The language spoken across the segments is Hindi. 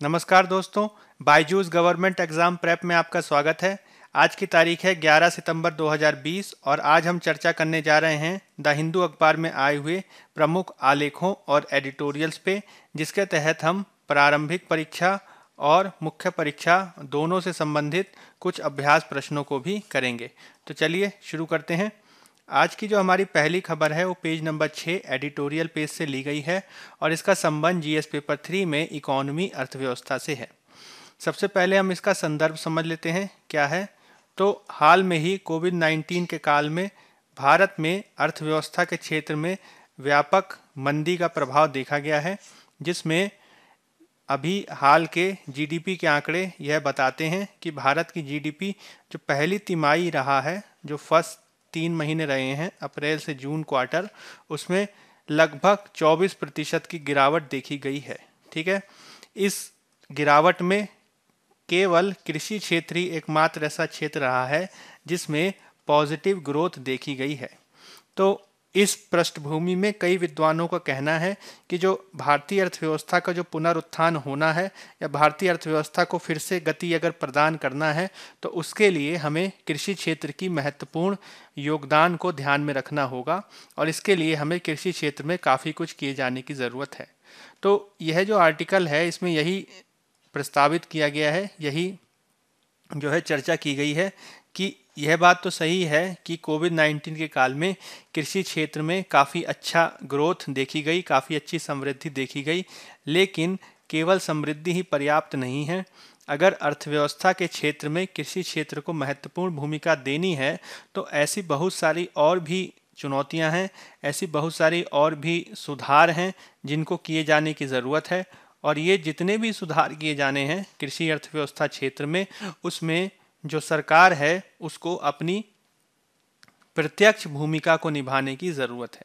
नमस्कार दोस्तों बाईजूस गवर्नमेंट एग्ज़ाम प्रेप में आपका स्वागत है। आज की तारीख है 11 सितंबर 2020 और आज हम चर्चा करने जा रहे हैं द हिंदू अखबार में आए हुए प्रमुख आलेखों और एडिटोरियल्स पे, जिसके तहत हम प्रारंभिक परीक्षा और मुख्य परीक्षा दोनों से संबंधित कुछ अभ्यास प्रश्नों को भी करेंगे। तो चलिए शुरू करते हैं। आज की जो हमारी पहली खबर है, वो पेज नंबर छः एडिटोरियल पेज से ली गई है और इसका संबंध जीएस पेपर थ्री में इकोनॉमी अर्थव्यवस्था से है। सबसे पहले हम इसका संदर्भ समझ लेते हैं, क्या है? तो हाल में ही कोविड 19 के काल में भारत में अर्थव्यवस्था के क्षेत्र में व्यापक मंदी का प्रभाव देखा गया है, जिसमें अभी हाल के जीडीपी के आंकड़े यह बताते हैं कि भारत की जीडीपी जो पहली तिमाही रहा है, जो फ़र्स्ट तीन महीने रहे हैं, अप्रैल से जून क्वार्टर, उसमें लगभग 24 प्रतिशत की गिरावट देखी गई है, ठीक है? इस गिरावट में केवल कृषि क्षेत्र ही एकमात्र ऐसा क्षेत्र रहा है जिसमें पॉजिटिव ग्रोथ देखी गई है। तो इस पृष्ठभूमि में कई विद्वानों का कहना है कि जो भारतीय अर्थव्यवस्था का जो पुनरुत्थान होना है या भारतीय अर्थव्यवस्था को फिर से गति अगर प्रदान करना है तो उसके लिए हमें कृषि क्षेत्र की महत्वपूर्ण योगदान को ध्यान में रखना होगा और इसके लिए हमें कृषि क्षेत्र में काफ़ी कुछ किए जाने की ज़रूरत है। तो यह जो आर्टिकल है, इसमें यही प्रस्तावित किया गया है, यही जो है चर्चा की गई है कि यह बात तो सही है कि कोविड 19 के काल में कृषि क्षेत्र में काफ़ी अच्छा ग्रोथ देखी गई, काफ़ी अच्छी समृद्धि देखी गई, लेकिन केवल समृद्धि ही पर्याप्त नहीं है। अगर अर्थव्यवस्था के क्षेत्र में कृषि क्षेत्र को महत्वपूर्ण भूमिका देनी है तो ऐसी बहुत सारी और भी चुनौतियाँ हैं, ऐसी बहुत सारी और भी सुधार हैं जिनको किए जाने की ज़रूरत है। और ये जितने भी सुधार किए जाने हैं कृषि अर्थव्यवस्था क्षेत्र में, उसमें जो सरकार है, उसको अपनी प्रत्यक्ष भूमिका को निभाने की ज़रूरत है।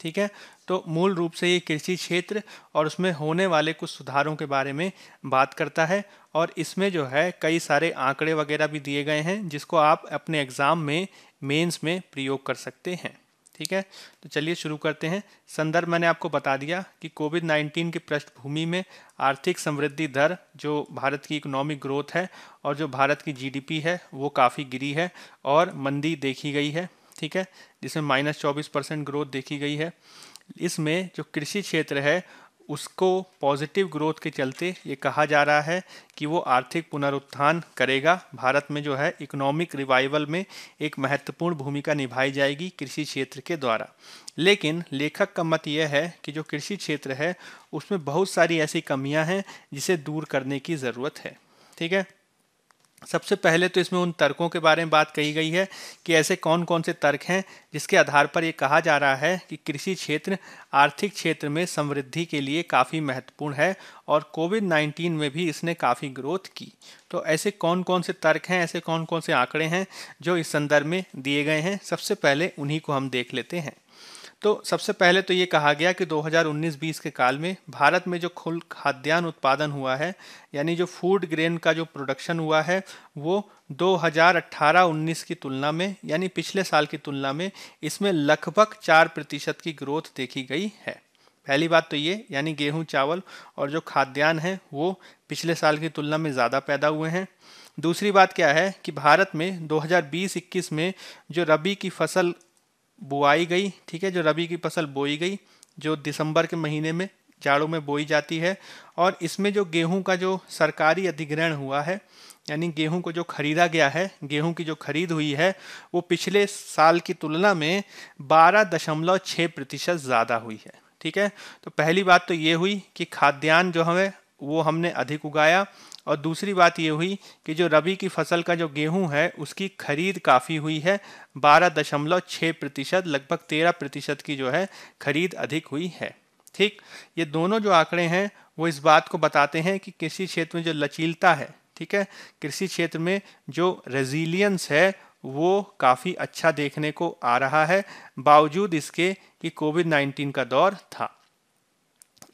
ठीक है? तो मूल रूप से ये कृषि क्षेत्र और उसमें होने वाले कुछ सुधारों के बारे में बात करता है और इसमें जो है, कई सारे आंकड़े वगैरह भी दिए गए हैं, जिसको आप अपने एग्ज़ाम में, मेंस में प्रयोग कर सकते हैं। ठीक है? तो चलिए शुरू करते हैं। संदर्भ मैंने आपको बता दिया कि कोविड 19 की पृष्ठभूमि में आर्थिक समृद्धि दर, जो भारत की इकोनॉमिक ग्रोथ है और जो भारत की जीडीपी है, वो काफ़ी गिरी है और मंदी देखी गई है, ठीक है? जिसमें माइनस चौबीस परसेंट ग्रोथ देखी गई है। इसमें जो कृषि क्षेत्र है उसको पॉजिटिव ग्रोथ के चलते ये कहा जा रहा है कि वो आर्थिक पुनरुत्थान करेगा। भारत में जो है इकोनॉमिक रिवाइवल में एक महत्वपूर्ण भूमिका निभाई जाएगी कृषि क्षेत्र के द्वारा। लेकिन लेखक का मत यह है कि जो कृषि क्षेत्र है, उसमें बहुत सारी ऐसी कमियाँ हैं जिसे दूर करने की ज़रूरत है। ठीक है? सबसे पहले तो इसमें उन तर्कों के बारे में बात कही गई है कि ऐसे कौन कौन से तर्क हैं जिसके आधार पर ये कहा जा रहा है कि कृषि क्षेत्र, आर्थिक क्षेत्र में समृद्धि के लिए काफ़ी महत्वपूर्ण है और कोविड 19 में भी इसने काफ़ी ग्रोथ की। तो ऐसे कौन कौन से तर्क हैं, ऐसे कौन कौन से आंकड़े हैं जो इस संदर्भ में दिए गए हैं, सबसे पहले उन्हीं को हम देख लेते हैं। तो सबसे पहले तो ये कहा गया कि 2019-20 के काल में भारत में जो खुल खाद्यान्न उत्पादन हुआ है, यानी जो फ़ूड ग्रेन का जो प्रोडक्शन हुआ है, वो 2018-19 की तुलना में, यानी पिछले साल की तुलना में इसमें लगभग चार प्रतिशत की ग्रोथ देखी गई है। पहली बात तो ये, यानी गेहूँ, चावल और जो खाद्यान्न है, वो पिछले साल की तुलना में ज़्यादा पैदा हुए हैं। दूसरी बात क्या है कि भारत में 2020-21 में जो रबी की फ़सल बुआई गई, ठीक है, जो रबी की फ़सल बोई गई, जो दिसंबर के महीने में जाड़ों में बोई जाती है, और इसमें जो गेहूँ का जो सरकारी अधिग्रहण हुआ है, यानी गेहूँ को जो खरीदा गया है, गेहूँ की जो खरीद हुई है, वो पिछले साल की तुलना में बारह दशमलव छः प्रतिशत ज़्यादा हुई है, ठीक है? तो पहली बात तो ये हुई कि खाद्यान्न जो हमें वो हमने अधिक उगाया और दूसरी बात ये हुई कि जो रबी की फ़सल का जो गेहूँ है, उसकी खरीद काफ़ी हुई है। बारह दशमलव छः प्रतिशत, लगभग तेरह प्रतिशत की जो है, खरीद अधिक हुई है। ठीक? ये दोनों जो आंकड़े हैं, वो इस बात को बताते हैं कि कृषि क्षेत्र में जो लचीलता है, ठीक है? कृषि क्षेत्र में जो रेजिलियंस है, वो काफ़ी अच्छा देखने को आ रहा है, बावजूद इसके कि कोविड 19 का दौर था।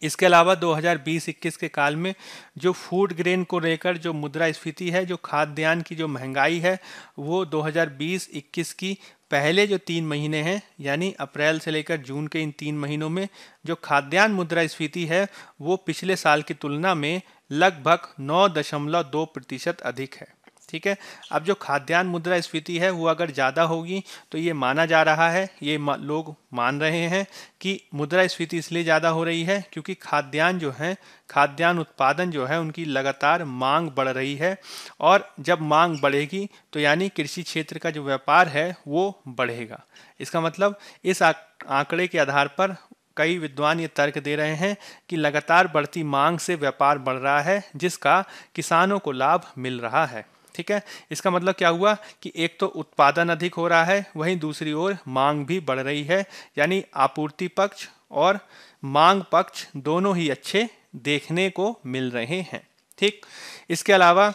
इसके अलावा 2020-21 के काल में जो फ़ूड ग्रेन को लेकर जो मुद्रा स्फीति है, जो खाद्यान्न की जो महँगाई है, वो 2020-21 की पहले जो तीन महीने हैं, यानी अप्रैल से लेकर जून के इन तीन महीनों में जो खाद्यान्न मुद्रा स्फीति है, वो पिछले साल की तुलना में लगभग नौ दशमलव दो प्रतिशत अधिक है। ठीक है? अब जो खाद्यान्न मुद्रा स्फीति है, वो अगर ज़्यादा होगी तो ये माना जा रहा है, ये लोग मान रहे हैं कि मुद्रा स्फीति इसलिए ज़्यादा हो रही है क्योंकि खाद्यान्न जो है, खाद्यान्न उत्पादन जो है, उनकी लगातार मांग बढ़ रही है और जब मांग बढ़ेगी तो यानी कृषि क्षेत्र का जो व्यापार है, वो बढ़ेगा। इसका मतलब इस आंकड़े के आधार पर कई विद्वान ये तर्क दे रहे हैं कि लगातार बढ़ती मांग से व्यापार बढ़ रहा है, जिसका किसानों को लाभ मिल रहा है। ठीक है? इसका मतलब क्या हुआ कि एक तो उत्पादन अधिक हो रहा है, वहीं दूसरी ओर मांग भी बढ़ रही है, यानी आपूर्ति पक्ष और मांग पक्ष दोनों ही अच्छे देखने को मिल रहे हैं। ठीक? इसके अलावा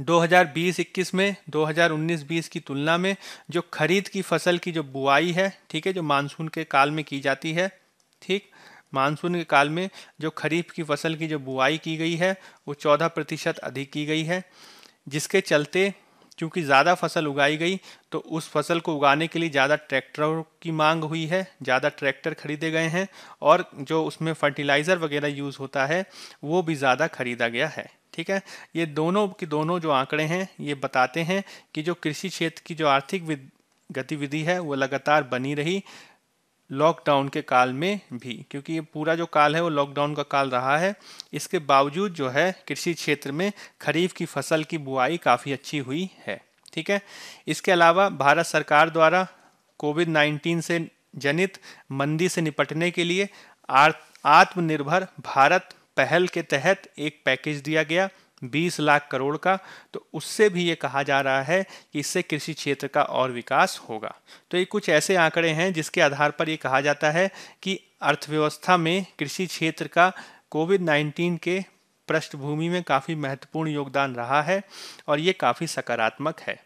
2020-21 में 2019-20 की तुलना में जो खरीद की फ़सल की जो बुआई है, ठीक है, जो मानसून के काल में की जाती है, ठीक? मानसून के काल में जो खरीफ की फ़सल की जो बुआई की गई है, वो 14 प्रतिशत अधिक की गई है। जिसके चलते क्योंकि ज़्यादा फ़सल उगाई गई तो उस फ़सल को उगाने के लिए ज़्यादा ट्रैक्टरों की मांग हुई है, ज़्यादा ट्रैक्टर खरीदे गए हैं और जो उसमें फर्टिलाइज़र वगैरह यूज़ होता है, वो भी ज़्यादा खरीदा गया है, ठीक है? ये दोनों की दोनों जो आंकड़े हैं, ये बताते हैं कि जो कृषि क्षेत्र की जो आर्थिक गतिविधि है, वो लगातार बनी रही। लॉकडाउन के काल में भी, क्योंकि ये पूरा जो काल है वो लॉकडाउन का काल रहा है, इसके बावजूद जो है कृषि क्षेत्र में खरीफ की फ़सल की बुआई काफ़ी अच्छी हुई है, ठीक है? इसके अलावा भारत सरकार द्वारा कोविड 19 से जनित मंदी से निपटने के लिए आत्मनिर्भर भारत पहल के तहत एक पैकेज दिया गया 20 लाख करोड़ का तो उससे भी ये कहा जा रहा है कि इससे कृषि क्षेत्र का और विकास होगा। तो ये कुछ ऐसे आंकड़े हैं जिसके आधार पर ये कहा जाता है कि अर्थव्यवस्था में कृषि क्षेत्र का कोविड 19 के पृष्ठभूमि में काफ़ी महत्वपूर्ण योगदान रहा है और ये काफ़ी सकारात्मक है।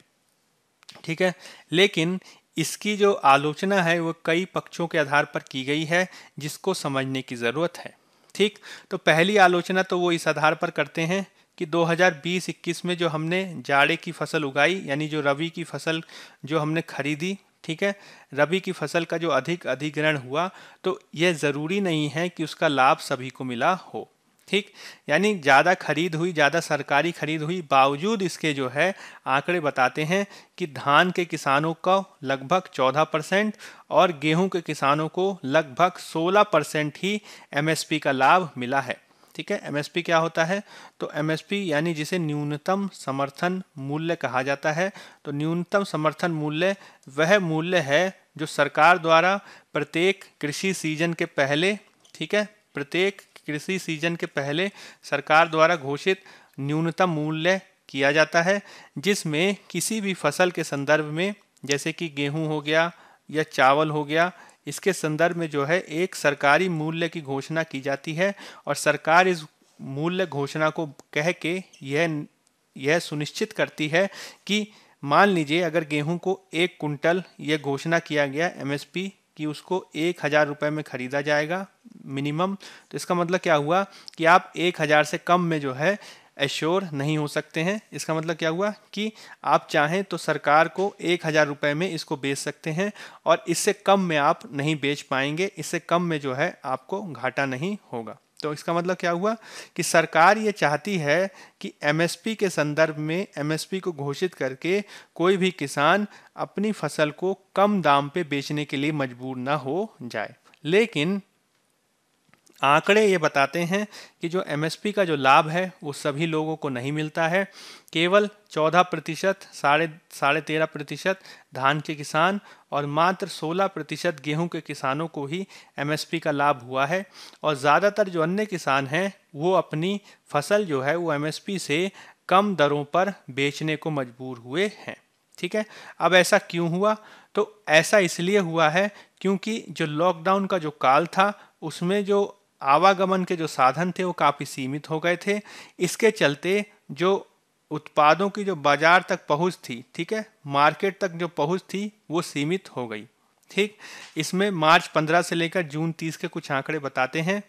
ठीक है? लेकिन इसकी जो आलोचना है वो कई पक्षों के आधार पर की गई है, जिसको समझने की ज़रूरत है। ठीक? तो पहली आलोचना तो वो इस आधार पर करते हैं कि 2020-21 में जो हमने जाड़े की फ़सल उगाई, यानी जो रवि की फ़सल जो हमने खरीदी, ठीक है? रबी की फ़सल का जो अधिक अधिग्रहण हुआ तो यह ज़रूरी नहीं है कि उसका लाभ सभी को मिला हो, ठीक? यानी ज़्यादा खरीद हुई, ज़्यादा सरकारी खरीद हुई, बावजूद इसके जो है आंकड़े बताते हैं कि धान के किसानों को लगभग 14 परसेंट और गेहूँ के किसानों को लगभग 16 परसेंट ही एमएसपी का लाभ मिला है। ठीक है? एमएसपी क्या होता है? तो एमएसपी यानी जिसे न्यूनतम समर्थन मूल्य कहा जाता है। तो न्यूनतम समर्थन मूल्य, वह मूल्य है जो सरकार द्वारा प्रत्येक कृषि सीज़न के पहले, ठीक है? प्रत्येक कृषि सीज़न के पहले सरकार द्वारा घोषित न्यूनतम मूल्य किया जाता है, जिसमें किसी भी फ़सल के संदर्भ में, जैसे कि गेहूँ हो गया या चावल हो गया इसके संदर्भ में जो है, एक सरकारी मूल्य की घोषणा की जाती है और सरकार इस मूल्य घोषणा को कह के यह यह सुनिश्चित करती है कि मान लीजिए अगर गेहूँ को एक कुंटल यह घोषणा किया गया एमएसपी कि उसको एक हज़ार रुपये में ख़रीदा जाएगा मिनिमम तो इसका मतलब क्या हुआ कि आप एक हज़ार से कम में जो है एश्योर नहीं हो सकते हैं। इसका मतलब क्या हुआ कि आप चाहें तो सरकार को एक हज़ार रुपये में इसको बेच सकते हैं और इससे कम में आप नहीं बेच पाएँगे, इससे कम में जो है आपको घाटा नहीं होगा। तो इसका मतलब क्या हुआ कि सरकार ये चाहती है कि एमएसपी के संदर्भ में एमएसपी को घोषित करके कोई भी किसान अपनी फ़सल को कम दाम पे बेचने के लिए मजबूर ना हो जाए। लेकिन आंकड़े ये बताते हैं कि जो एमएसपी का जो लाभ है, वो सभी लोगों को नहीं मिलता है। केवल 14 प्रतिशत, साढ़े साढ़े तेरह प्रतिशत धान के किसान और मात्र 16 प्रतिशत गेहूँ के किसानों को ही एमएसपी का लाभ हुआ है। और ज़्यादातर जो अन्य किसान हैं, वो अपनी फ़सल जो है, वो एमएसपी से कम दरों पर बेचने को मजबूर हुए हैं। ठीक है? अब ऐसा क्यों हुआ? तो ऐसा इसलिए हुआ है क्योंकि जो लॉकडाउन का जो काल था, उसमें जो आवागमन के जो साधन थे, वो काफ़ी सीमित हो गए थे। इसके चलते जो उत्पादों की जो बाज़ार तक पहुँच थी, ठीक है, मार्केट तक जो पहुँच थी, वो सीमित हो गई। ठीक, इसमें मार्च 15 से लेकर जून 30 के कुछ आंकड़े बताते हैं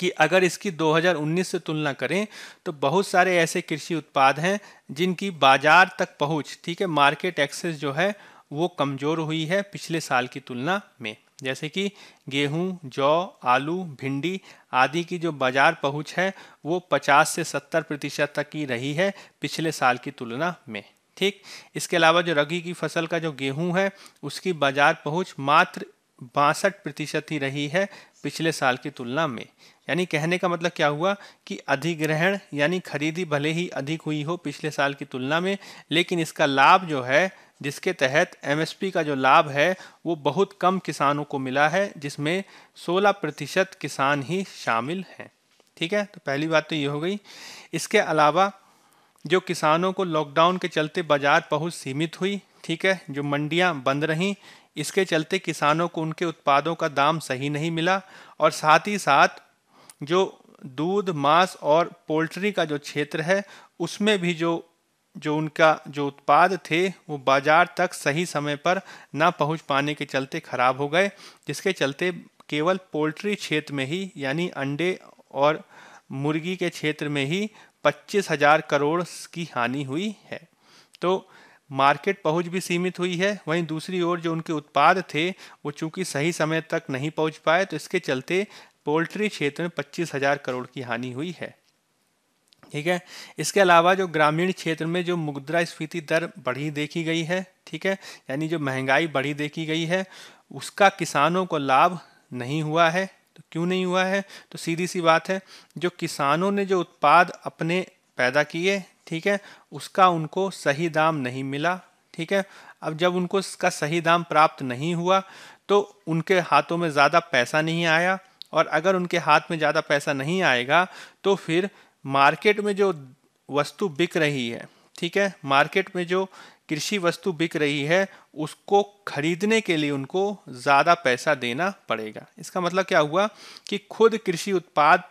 कि अगर इसकी 2019 से तुलना करें तो बहुत सारे ऐसे कृषि उत्पाद हैं जिनकी बाज़ार तक पहुँच, ठीक है, मार्केट एक्सेस जो है, वो कमज़ोर हुई है पिछले साल की तुलना में। जैसे कि गेहूँ, जौ आलू भिंडी आदि की जो बाज़ार पहुँच है वो 50 से 70 प्रतिशत तक की रही है पिछले साल की तुलना में। ठीक? इसके अलावा जो रगी की फ़सल का जो गेहूँ है उसकी बाज़ार पहुँच मात्र बासठ प्रतिशत ही रही है पिछले साल की तुलना में। यानी कहने का मतलब क्या हुआ कि अधिग्रहण यानी खरीदी भले ही अधिक हुई हो पिछले साल की तुलना में लेकिन इसका लाभ जो है जिसके तहत एमएसपी का जो लाभ है, वो बहुत कम किसानों को मिला है, जिसमें 16 प्रतिशत किसान ही शामिल हैं। ठीक है? तो पहली बात तो ये हो गई। इसके अलावा जो किसानों को लॉकडाउन के चलते बाज़ार पहुँच सीमित हुई, ठीक है? जो मंडियाँ बंद रहीं, इसके चलते किसानों को उनके उत्पादों का दाम सही नहीं मिला और साथ ही साथ जो दूध, मांस और पोल्ट्री का जो क्षेत्र है, उसमें भी जो जो उनका जो उत्पाद थे, वो बाज़ार तक सही समय पर ना पहुँच पाने के चलते खराब हो गए, जिसके चलते केवल पोल्ट्री क्षेत्र में ही, यानी अंडे और मुर्गी के क्षेत्र में ही पच्चीस हज़ार करोड़ की हानि हुई है। तो मार्केट पहुँच भी सीमित हुई है। वहीं दूसरी ओर जो उनके उत्पाद थे, वो चूँकि सही समय तक नहीं पहुँच पाए तो इसके चलते पोल्ट्री क्षेत्र में पच्चीस हज़ार करोड़ की हानि हुई है। ठीक है? इसके अलावा जो ग्रामीण क्षेत्र में जो मुद्रा स्फीति दर बढ़ी देखी गई है, ठीक है? यानी जो महँगाई बढ़ी देखी गई है, उसका किसानों को लाभ नहीं हुआ है। तो क्यों नहीं हुआ है? तो सीधी सी बात है, जो किसानों ने जो उत्पाद अपने पैदा किए, ठीक है? उसका उनको सही दाम नहीं मिला, ठीक है? अब जब उनको इसका सही दाम प्राप्त नहीं हुआ तो उनके हाथों में ज़्यादा पैसा नहीं आया और अगर उनके हाथ में ज़्यादा पैसा नहीं आएगा तो फिर मार्केट में जो वस्तु बिक रही है, ठीक है? मार्केट में जो कृषि वस्तु बिक रही है, उसको खरीदने के लिए उनको ज़्यादा पैसा देना पड़ेगा। इसका मतलब क्या हुआ कि खुद कृषि उत्पाद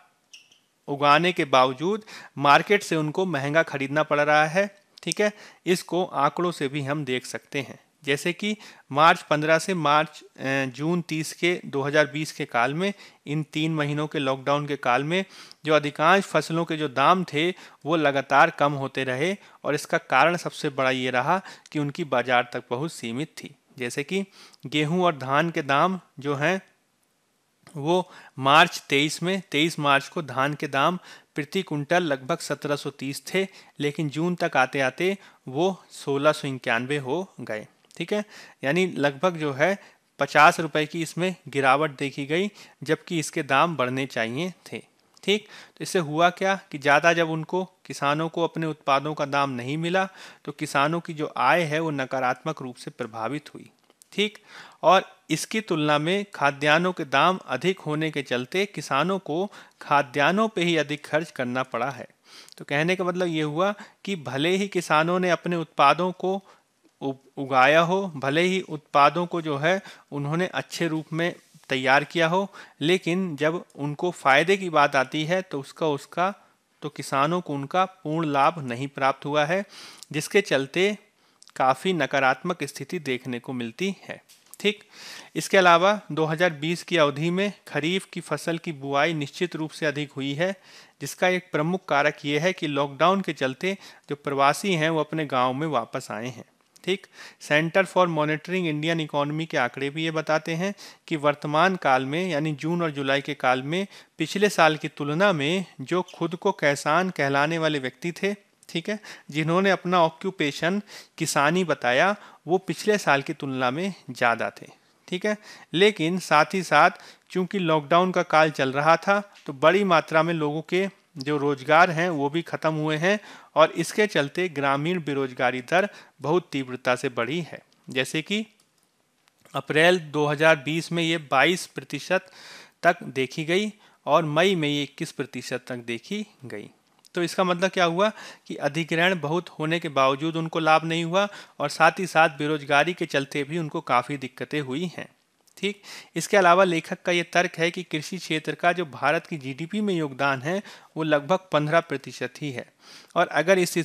उगाने के बावजूद मार्केट से उनको महँगा खरीदना पड़ रहा है, ठीक है? इसको आंकड़ों से भी हम देख सकते हैं। जैसे कि मार्च 15 से मार्च जून 30 के 2020 के काल में, इन तीन महीनों के लॉकडाउन के काल में, जो अधिकांश फ़सलों के जो दाम थे, वो लगातार कम होते रहे और इसका कारण सबसे बड़ा ये रहा कि उनकी बाज़ार तक बहुत सीमित थी। जैसे कि गेहूँ और धान के दाम जो हैं, वो मार्च 23 में 23 मार्च को धान के दाम प्रति कुंटल लगभग 1730 थे, लेकिन जून तक आते आते वो सोलह हो गए। ठीक है? यानी लगभग जो है पचास रुपए की इसमें गिरावट देखी गई, जबकि इसके दाम बढ़ने चाहिए थे। ठीक? तो इससे हुआ क्या कि ज़्यादा जब उनको, किसानों को अपने उत्पादों का दाम नहीं मिला तो किसानों की जो आय है वो नकारात्मक रूप से प्रभावित हुई। ठीक? और इसकी तुलना में खाद्यान्नों के दाम अधिक होने के चलते किसानों को खाद्यान्नों पे ही अधिक खर्च करना पड़ा है। तो कहने का मतलब ये हुआ कि भले ही किसानों ने अपने उत्पादों को उगाया हो, भले ही उत्पादों को जो है उन्होंने अच्छे रूप में तैयार किया हो, लेकिन जब उनको फ़ायदे की बात आती है तो उसका उसका तो किसानों को उनका पूर्ण लाभ नहीं प्राप्त हुआ है, जिसके चलते काफ़ी नकारात्मक स्थिति देखने को मिलती है। ठीक, इसके अलावा 2020 की अवधि में खरीफ की फ़सल की बुआई निश्चित रूप से अधिक हुई है, जिसका एक प्रमुख कारक ये है कि लॉकडाउन के चलते जो प्रवासी हैं वो अपने गाँव में वापस आए हैं। ठीक centre for monitoring Indian economy के आंकड़े भी ये बताते हैं कि वर्तमान काल में, यानी जून और जुलाई के काल में, पिछले साल की तुलना में जो खुद को कैसान कहलाने वाले व्यक्ति थे, ठीक है, जिन्होंने अपना ऑक्यूपेशन किसानी बताया, वो पिछले साल की तुलना में ज़्यादा थे, ठीक है। लेकिन साथ ही साथ, चूँकि लॉकडाउन का काल चल रहा था तो बड़ी मात्रा में लोगों के जो रोज़गार हैं, वो भी ख़त्म हुए हैं और इसके चलते ग्रामीण बेरोजगारी दर बहुत तीव्रता से बढ़ी है। जैसे कि अप्रैल 2020 में ये 22 प्रतिशत तक देखी गई और मई में ये 21 प्रतिशत तक देखी गई। तो इसका मतलब क्या हुआ कि अधिग्रहण बहुत होने के बावजूद उनको लाभ नहीं हुआ और साथ ही साथ बेरोजगारी के चलते भी उनको काफ़ी दिक्कतें हुई हैं। ठीक? इसके अलावा लेखक का ये तर्क है कि कृषि क्षेत्र का जो भारत की जीडीपी में योगदान है, वो लगभग पंद्रह प्रतिशत ही है। और अगर इस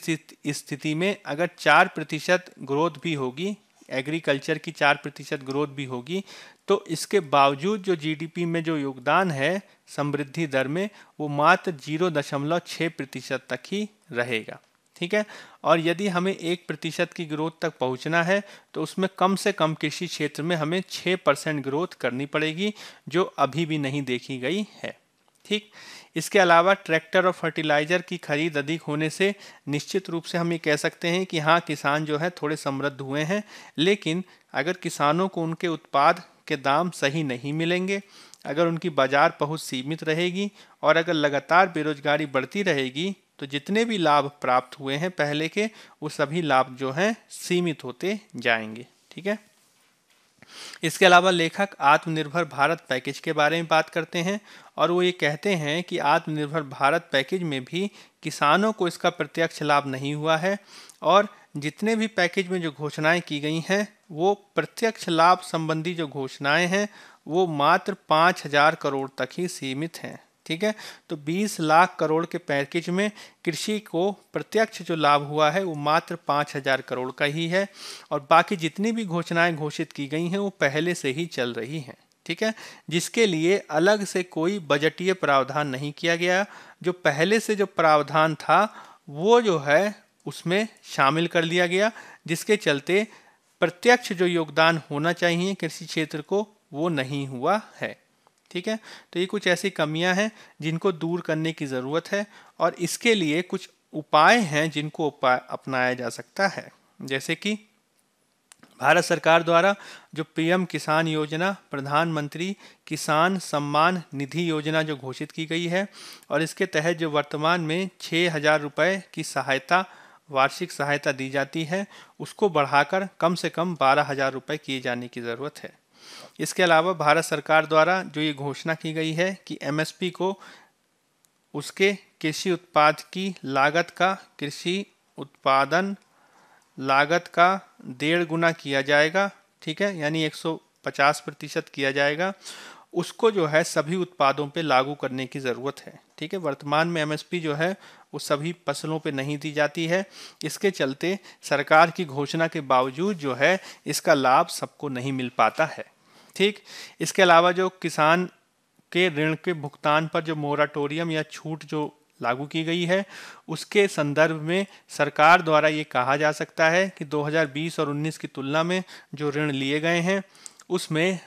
स्थिति में अगर चार प्रतिशत ग्रोथ भी होगी, एग्रीकल्चर की चार प्रतिशत ग्रोथ भी होगी तो इसके बावजूद जो जीडीपी में जो योगदान है, समृद्धि दर में, वो मात्र ज़ीरो दशमलव छः प्रतिशत तक ही रहेगा। ठीक है? और यदि हमें एक प्रतिशत की ग्रोथ तक पहुँचना है तो उसमें कम से कम कृषि क्षेत्र में हमें छः परसेंट ग्रोथ करनी पड़ेगी, जो अभी भी नहीं देखी गई है। ठीक? इसके अलावा ट्रैक्टर और फर्टिलाइज़र की खरीद अधिक होने से निश्चित रूप से हम ये कह सकते हैं कि हाँ किसान जो है थोड़े समृद्ध हुए हैं, लेकिन अगर किसानों को उनके उत्पाद के दाम सही नहीं मिलेंगे, अगर उनकी बाज़ार पहुँच सीमित रहेगी, और अगर लगातार बेरोजगारी बढ़ती रहेगी तो जितने भी लाभ प्राप्त हुए हैं पहले के, वो सभी लाभ जो हैं सीमित होते जाएँगे, ठीक है? इसके अलावा लेखक आत्मनिर्भर भारत पैकेज के बारे में बात करते हैं और वो ये कहते हैं कि आत्मनिर्भर भारत पैकेज में भी किसानों को इसका प्रत्यक्ष लाभ नहीं हुआ है और जितने भी पैकेज में जो घोषणाएँ की गई हैं, वो प्रत्यक्ष लाभ संबंधी जो घोषणाएँ हैं, वो मात्र पाँच हज़ार करोड़ तक ही सीमित हैं। ठीक है? तो 20 लाख करोड़ के पैकेज में कृषि को प्रत्यक्ष जो लाभ हुआ है, वो मात्र पाँच हज़ार करोड़ का ही है और बाकी जितनी भी घोषणाएँ घोषित की गई हैं, वो पहले से ही चल रही हैं, ठीक है? जिसके लिए अलग से कोई बजटीय प्रावधान नहीं किया गया। जो पहले से जो प्रावधान था, वो जो है, उसमें शामिल कर लिया गया, जिसके चलते प्रत्यक्ष जो योगदान होना चाहिए कृषि क्षेत्र को, वो नहीं हुआ है। ठीक है? तो ये कुछ ऐसी कमियाँ हैं जिनको दूर करने की ज़रूरत है और इसके लिए कुछ उपाय हैं जिनको उपाय अपनाया जा सकता है। जैसे कि भारत सरकार द्वारा जो पीएम किसान योजना, प्रधानमंत्री किसान सम्मान निधि योजना जो घोषित की गई है और इसके तहत जो वर्तमान में छः हज़ार रुपये की सहायता, वार्षिक सहायता दी जाती है, उसको बढ़ाकर कम से कम बारह हज़ार रुपये किए जाने की ज़रूरत है। इसके अलावा भारत सरकार द्वारा जो ये घोषणा की गई है कि एमएसपी को उसके कृषि उत्पाद की लागत का, कृषि उत्पादन लागत का डेढ़ गुना किया जाएगा, ठीक है? यानी 150 प्रतिशत किया जाएगा। उसको जो है सभी उत्पादों पे लागू करने की ज़रूरत है, ठीक है? वर्तमान में एमएसपी जो है, वो सभी फ़सलों पे नहीं दी जाती है। इसके चलते सरकार की घोषणा के बावजूद जो है, इसका लाभ सबको नहीं मिल पाता है। ठीक? इसके अलावा जो किसान के ऋण के भुगतान पर जो मोराटोरियम या छूट जो लागू की गई है, उसके संदर्भ में सरकार द्वारा ये कहा जा सकता है कि 2020 और 19 की तुलना में जो ऋण लिए गए हैं, उसमें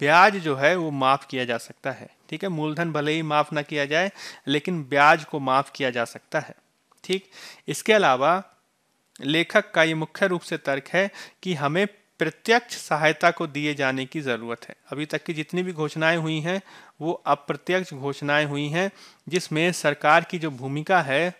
ब्याज जो है वो माफ़ किया जा सकता है। ठीक है? मूलधन भले ही माफ़ ना किया जाए, लेकिन ब्याज को माफ़ किया जा सकता है। ठीक? इसके अलावा लेखक का ये मुख्य रूप से तर्क है कि हमें प्रत्यक्ष सहायता को दिए जाने की ज़रूरत है। अभी तक की जितनी भी घोषणाएँ हुई हैं, वो अप्रत्यक्ष घोषणाएँ हुई हैं, जिसमें सरकार की जो भूमिका है,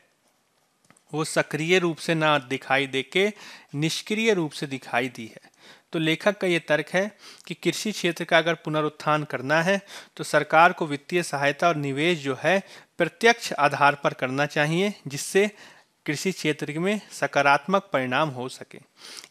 वो सक्रिय रूप से ना दिखाई दे के निष्क्रिय रूप से दिखाई दी है। तो लेखक का ये तर्क है कि कृषि क्षेत्र का अगर पुनरुत्थान करना है तो सरकार को वित्तीय सहायता और निवेश जो है, प्रत्यक्ष आधार पर करना चाहिए, जिससे कृषि क्षेत्र में सकारात्मक परिणाम हो सके।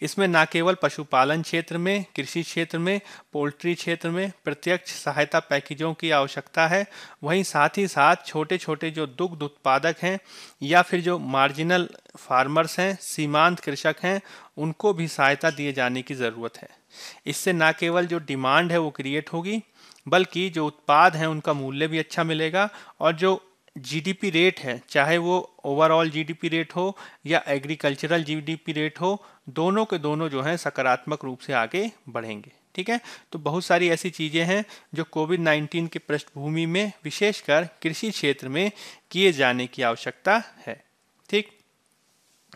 इसमें न केवल पशुपालन क्षेत्र में, कृषि क्षेत्र में, पोल्ट्री क्षेत्र में प्रत्यक्ष सहायता पैकेजों की आवश्यकता है, वहीं साथ ही साथ छोटे छोटे जो दुग्ध उत्पादक हैं या फिर जो मार्जिनल फार्मर्स हैं, सीमांत कृषक हैं, उनको भी सहायता दिए जाने की ज़रूरत है। इससे न केवल जो डिमांड है वो क्रिएट होगी, बल्कि जो उत्पाद हैं उनका मूल्य भी अच्छा मिलेगा और जो जीडीपी रेट है, चाहे वो ओवरऑल जीडीपी रेट हो या एग्रीकल्चरल जीडीपी रेट हो, दोनों के दोनों जो हैं सकारात्मक रूप से आगे बढ़ेंगे, ठीक है? तो बहुत सारी ऐसी चीज़ें हैं जो कोविड 19 के पृष्ठभूमि में विशेषकर कृषि क्षेत्र में किए जाने की आवश्यकता है, ठीक?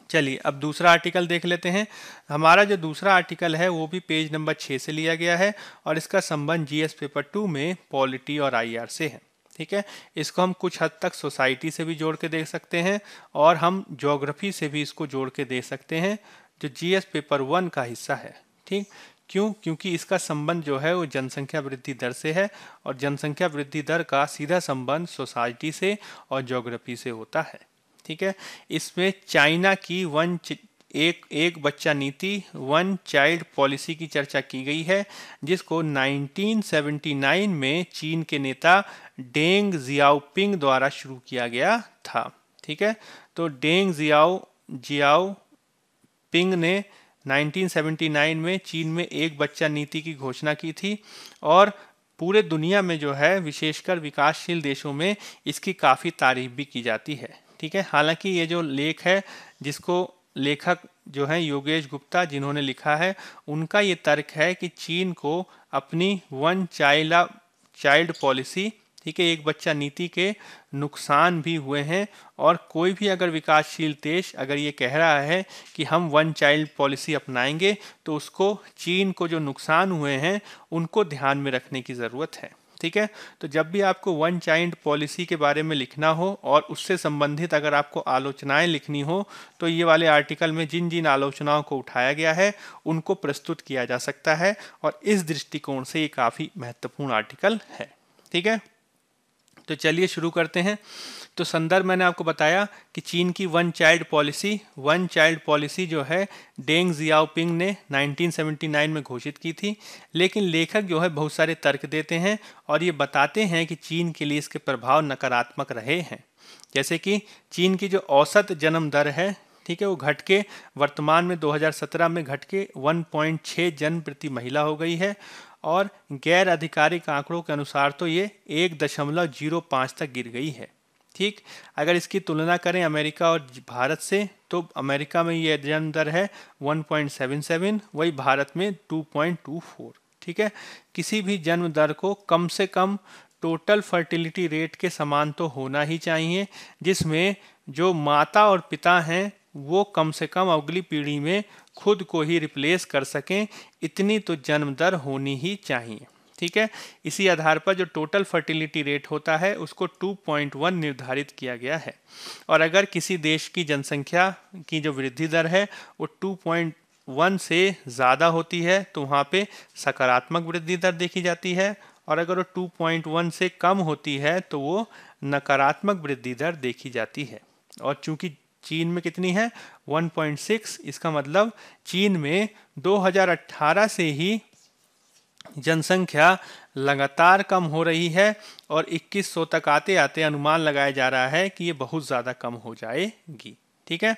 चलिए, अब दूसरा आर्टिकल देख लेते हैं। हमारा जो दूसरा आर्टिकल है, वो भी पेज नंबर छः से लिया गया है और इसका संबंध जीएस पेपर टू में पॉलिटी और आईआर से है। ठीक है? इसको हम कुछ हद तक सोसाइटी से भी जोड़ के देख सकते हैं और हम जोग्राफी से भी इसको जोड़ के देख सकते हैं, जो जीएस पेपर वन का हिस्सा है। ठीक? क्यों? क्योंकि इसका संबंध जो है वो जनसंख्या वृद्धि दर से है और जनसंख्या वृद्धि दर का सीधा संबंध सोसाइटी से और जोग्राफी से होता है। ठीक है? इसमें चाइना की वन एक एक बच्चा नीति, वन चाइल्ड पॉलिसी की चर्चा की गई है, जिसको 1979 में चीन के नेता डेंग जियाओपिंग द्वारा शुरू किया गया था, ठीक है? तो डेंग जियाओ जियाओ पिंग ने 1979 में चीन में एक बच्चा नीति की घोषणा की थी और पूरे दुनिया में जो है, विशेषकर विकासशील देशों में इसकी काफ़ी तारीफ़ भी की जाती है, ठीक है? हालाँकि ये जो लेख है, जिसको लेखक जो है योगेश गुप्ता जिन्होंने लिखा है, उनका ये तर्क है कि चीन को अपनी वन चाइल्ड चाइल्ड पॉलिसी ठीक है, एक बच्चा नीति के नुकसान भी हुए हैं और कोई भी अगर विकासशील देश अगर ये कह रहा है कि हम वन चाइल्ड पॉलिसी अपनाएँगे तो उसको, चीन को जो नुकसान हुए हैं, उनको ध्यान में रखने की ज़रूरत है। ठीक है? तो जब भी आपको वन चाइल्ड पॉलिसी के बारे में लिखना हो और उससे संबंधित अगर आपको आलोचनाएँ लिखनी हो तो ये वाले आर्टिकल में जिन जिन आलोचनाओं को उठाया गया है, उनको प्रस्तुत किया जा सकता है और इस दृष्टिकोण से ये काफ़ी महत्वपूर्ण आर्टिकल है। ठीक है? तो चलिए शुरू करते हैं। तो संदर्भ मैंने आपको बताया कि चीन की one child policy, one child policy जो है, डेंग जियाओपिंग ने 1979 में घोषित की थी। लेकिन लेखक जो है, बहुत सारे तर्क देते हैं और ये बताते हैं कि चीन के लिए इसके प्रभाव नकारात्मक रहे हैं। जैसे कि चीन की जो औसत जन्म दर है, ठीक है, वो घट के वर्तमान में 2017 में घट के 1.6 जन्म प्रति महिला हो गई है। और गैर आधिकारिक आंकड़ों के अनुसार तो ये एक दशमलव ज़ीरो पाँच तक गिर गई है। ठीक? अगर इसकी तुलना करें अमेरिका और भारत से तो अमेरिका में ये जन्म दर है 1.77 वही भारत में 2.24 ठीक है? किसी भी जन्म दर को कम से कम टोटल फर्टिलिटी रेट के समान तो होना ही चाहिए, जिसमें जो माता और पिता हैं, वो कम से कम अगली पीढ़ी में खुद को ही रिप्लेस कर सकें, इतनी तो जन्म दर होनी ही चाहिए। ठीक है? इसी आधार पर जो टोटल फर्टिलिटी रेट होता है, उसको 2.1 निर्धारित किया गया है। और अगर किसी देश की जनसंख्या की जो वृद्धि दर है, वो 2.1 से ज़्यादा होती है तो वहाँ पे सकारात्मक वृद्धि दर देखी जाती है। और अगर वो 2.1 से कम होती है तो वो नकारात्मक वृद्धि दर देखी जाती है। और चूँकि चीन में कितनी है? 1.6 इसका मतलब चीन में 2018 से ही जनसंख्या लगातार कम हो रही है और 2100 तक आते आते अनुमान लगाया जा रहा है कि ये बहुत ज़्यादा कम हो जाएगी। ठीक है?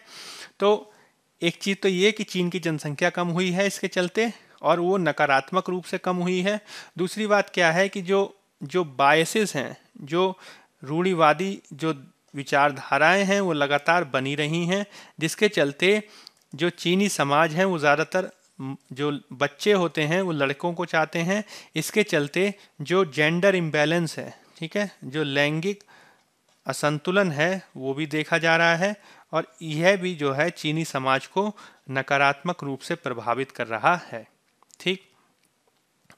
तो एक चीज़ तो ये कि चीन की जनसंख्या कम हुई है इसके चलते और वो नकारात्मक रूप से कम हुई है। दूसरी बात क्या है कि जो जो बायसेस हैं, जो रूढ़ीवादी, जो विचारधाराएँ हैं, वो लगातार बनी रही हैं, जिसके चलते जो चीनी समाज है, वो ज़्यादातर जो बच्चे होते हैं, वो लड़कों को चाहते हैं। इसके चलते जो जेंडर इम्बैलेंस है, ठीक है, जो लैंगिक असंतुलन है, वो भी देखा जा रहा है और यह भी जो है चीनी समाज को नकारात्मक रूप से प्रभावित कर रहा है, ठीक?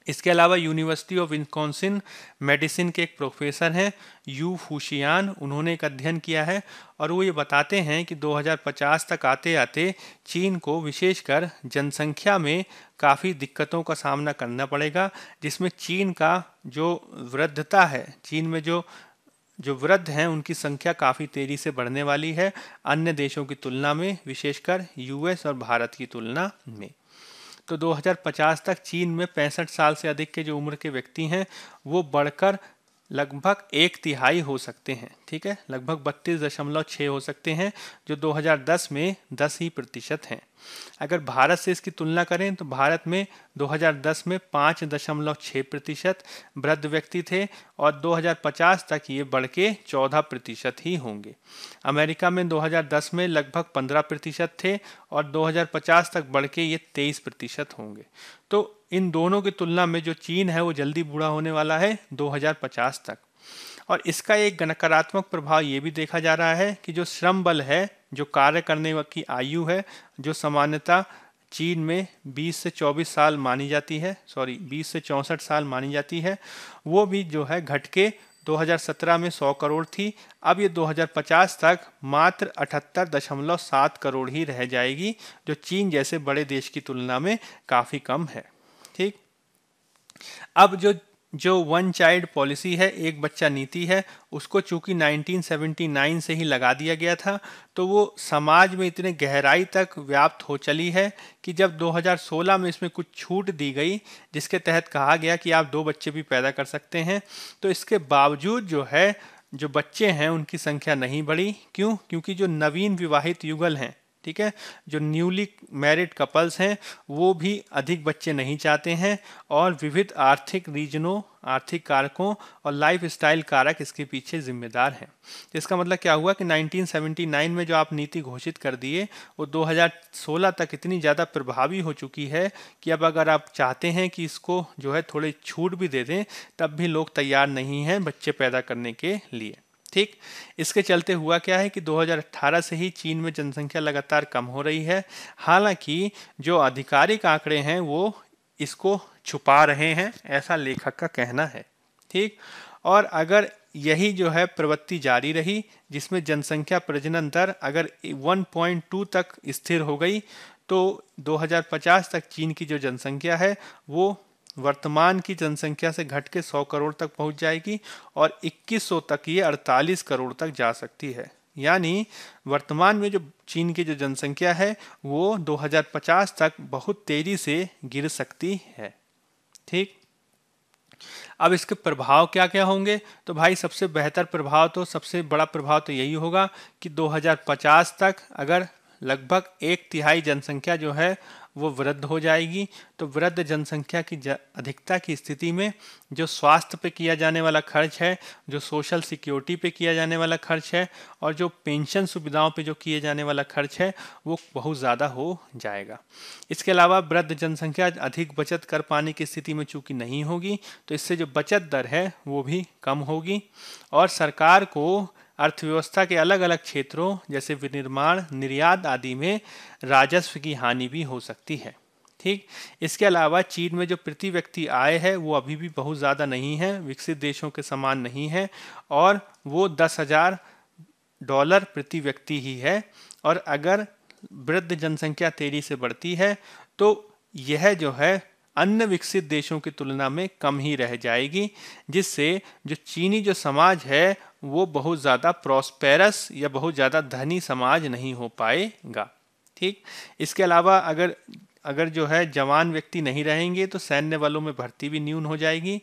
इसके अलावा यूनिवर्सिटी ऑफ़ विस्कॉन्सिन मेडिसिन के एक प्रोफेसर हैं यू फूशियान उन्होंने एक अध्ययन किया है और वो ये बताते हैं कि 2050 तक आते आते चीन को विशेषकर जनसंख्या में काफ़ी दिक्कतों का सामना करना पड़ेगा, जिसमें चीन का जो वृद्धता है, चीन में जो जो वृद्ध हैं, उनकी संख्या काफ़ी तेज़ी से बढ़ने वाली है, अन्य देशों की तुलना में, विशेषकर यूएस और भारत की तुलना में। तो 2050 तक चीन में पैंसठ साल से अधिक के जो उम्र के व्यक्ति हैं, वो बढ़कर लगभग एक तिहाई हो सकते हैं, ठीक है? लगभग बत्तीस दशमलव छः हो सकते हैं, जो 2010 में 10 ही प्रतिशत हैं। अगर भारत से इसकी तुलना करें तो भारत में 2010 में पाँच दशमलव छः प्रतिशत वृद्ध व्यक्ति थे और 2050 तक ये बढ़ के चौदह प्रतिशत ही होंगे। अमेरिका में 2010 में लगभग 15 प्रतिशत थे और 2050 तक बढ़ के ये तेईस प्रतिशत होंगे। तो इन दोनों की तुलना में जो चीन है वो जल्दी बूढ़ा होने वाला है 2050 तक। और इसका एक नकारात्मक प्रभाव ये भी देखा जा रहा है कि जो श्रम बल है, जो कार्य करने की आयु है, जो सामान्यता चीन में 20 से 24 साल मानी जाती है, सॉरी 20 से चौंसठ साल मानी जाती है, वो भी जो है घट के 2017 में 100 करोड़ थी। अब ये 2050 तक मात्र अठहत्तर दशमलव सात करोड़ ही रह जाएगी, जो चीन जैसे बड़े देश की तुलना में काफ़ी कम है। ठीक? अब जो जो वन चाइल्ड पॉलिसी है, एक बच्चा नीति है, उसको चूँकि 1979 से ही लगा दिया गया था तो वो समाज में इतने गहराई तक व्याप्त हो चली है कि जब 2016 में इसमें कुछ छूट दी गई, जिसके तहत कहा गया कि आप दो बच्चे भी पैदा कर सकते हैं तो इसके बावजूद जो है, जो बच्चे हैं, उनकी संख्या नहीं बढ़ी। क्यों? क्योंकि जो नवीन विवाहित युगल हैं ठीक है? जो न्यूली मैरिड कपल्स हैं, वो भी अधिक बच्चे नहीं चाहते हैं और विविध आर्थिक रीजनों, आर्थिक कारकों और लाइफ स्टाइल कारक इसके पीछे जिम्मेदार हैं। तो इसका मतलब क्या हुआ कि 1979 में जो आप नीति घोषित कर दिए, वो 2016 तक इतनी ज़्यादा प्रभावी हो चुकी है कि अब अगर आप चाहते हैं कि इसको जो है थोड़े छूट भी दे दें, तब भी लोग तैयार नहीं हैं बच्चे पैदा करने के लिए। ठीक? इसके चलते हुआ क्या है कि 2018 से ही चीन में जनसंख्या लगातार कम हो रही है। हालाँकि जो आधिकारिक आंकड़े हैं, वो इसको छुपा रहे हैं, ऐसा लेखक का कहना है। ठीक? और अगर यही जो है प्रवृत्ति जारी रही, जिसमें जनसंख्या प्रजनन दर अगर 1.2 तक स्थिर हो गई तो 2050 तक चीन की जो जनसंख्या है, वो वर्तमान की जनसंख्या से घट के 100 करोड़ तक पहुँच जाएगी और 2100 तक ये 48 करोड़ तक जा सकती है। यानी वर्तमान में जो चीन की जो जनसंख्या है, वो 2050 तक बहुत तेज़ी से गिर सकती है। ठीक? अब इसके प्रभाव क्या क्या होंगे? तो भाई सबसे बेहतर प्रभाव तो सबसे बड़ा प्रभाव तो यही होगा कि 2050 तक अगर लगभग एक तिहाई जनसंख्या जो है वो वृद्ध हो जाएगी। तो वृद्ध जनसंख्या की अधिकता की स्थिति में जो स्वास्थ्य पे किया जाने वाला खर्च है, जो सोशल सिक्योरिटी पे किया जाने वाला खर्च है, और जो पेंशन सुविधाओं पे जो किए जाने वाला खर्च है, वो बहुत ज़्यादा हो जाएगा। इसके अलावा वृद्ध जनसंख्या अधिक बचत कर पाने की स्थिति में चूँकि नहीं होगी तो इससे जो बचत दर है, वो भी कम होगी। और सरकार को अर्थव्यवस्था के अलग अलग क्षेत्रों, जैसे विनिर्माण, निर्यात आदि में राजस्व की हानि भी हो सकती है। ठीक? इसके अलावा चीन में जो प्रति व्यक्ति आय है, वो अभी भी बहुत ज़्यादा नहीं है, विकसित देशों के समान नहीं है, और वो दस हज़ार डॉलर प्रति व्यक्ति ही है, और अगर वृद्ध जनसंख्या तेज़ी से बढ़ती है तो यह जो है, अन्य विकसित देशों की तुलना में कम ही रह जाएगी, जिससे जो चीनी जो समाज है वो बहुत ज़्यादा प्रॉस्पेरस या बहुत ज़्यादा धनी समाज नहीं हो पाएगा। ठीक? इसके अलावा अगर अगर जो है जवान व्यक्ति नहीं रहेंगे तो सैन्य बलों में भर्ती भी न्यून हो जाएगी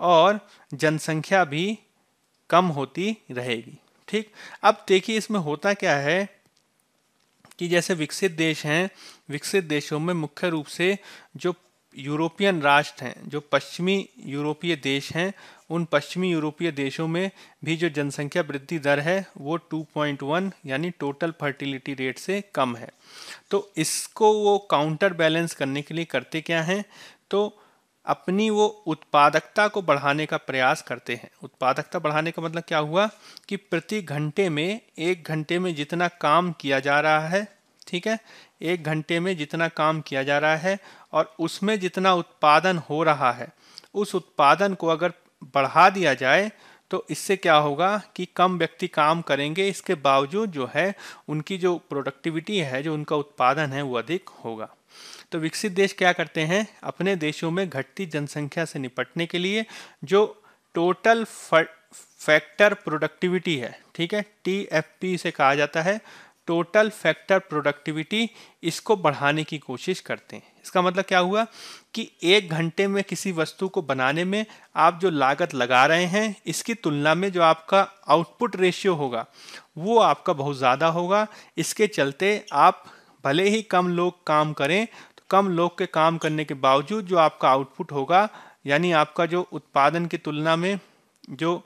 और जनसंख्या भी कम होती रहेगी। ठीक? अब देखिए इसमें होता क्या है कि जैसे विकसित देश हैं, विकसित देशों में मुख्य रूप से जो यूरोपियन राष्ट्र हैं, जो पश्चिमी यूरोपीय देश हैं, उन पश्चिमी यूरोपीय देशों में भी जो जनसंख्या वृद्धि दर है, वो 2.1 यानी टोटल फर्टिलिटी रेट से कम है। तो इसको वो काउंटर बैलेंस करने के लिए करते क्या हैं? तो अपनी वो उत्पादकता को बढ़ाने का प्रयास करते हैं। उत्पादकता बढ़ाने का मतलब क्या हुआ? कि प्रति घंटे में, एक घंटे में जितना काम किया जा रहा है ठीक है? एक घंटे में जितना काम किया जा रहा है और उसमें जितना उत्पादन हो रहा है, उस उत्पादन को अगर बढ़ा दिया जाए तो इससे क्या होगा कि कम व्यक्ति काम करेंगे। इसके बावजूद जो है, उनकी जो प्रोडक्टिविटी है, जो उनका उत्पादन है, वो अधिक होगा। तो विकसित देश क्या करते हैं? अपने देशों में घटती जनसंख्या से निपटने के लिए जो टोटल फैक्टर प्रोडक्टिविटी है, ठीक है? टी एफ़ पी से कहा जाता है। टोटल फैक्टर प्रोडक्टिविटी इसको बढ़ाने की कोशिश करते हैं। इसका मतलब क्या हुआ कि एक घंटे में किसी वस्तु को बनाने में आप जो लागत लगा रहे हैं, इसकी तुलना में जो आपका आउटपुट रेशियो होगा, वो आपका बहुत ज़्यादा होगा। इसके चलते आप भले ही कम लोग काम करें तो कम लोग के काम करने के बावजूद जो आपका आउटपुट होगा, यानी आपका जो उत्पादन की तुलना में, जो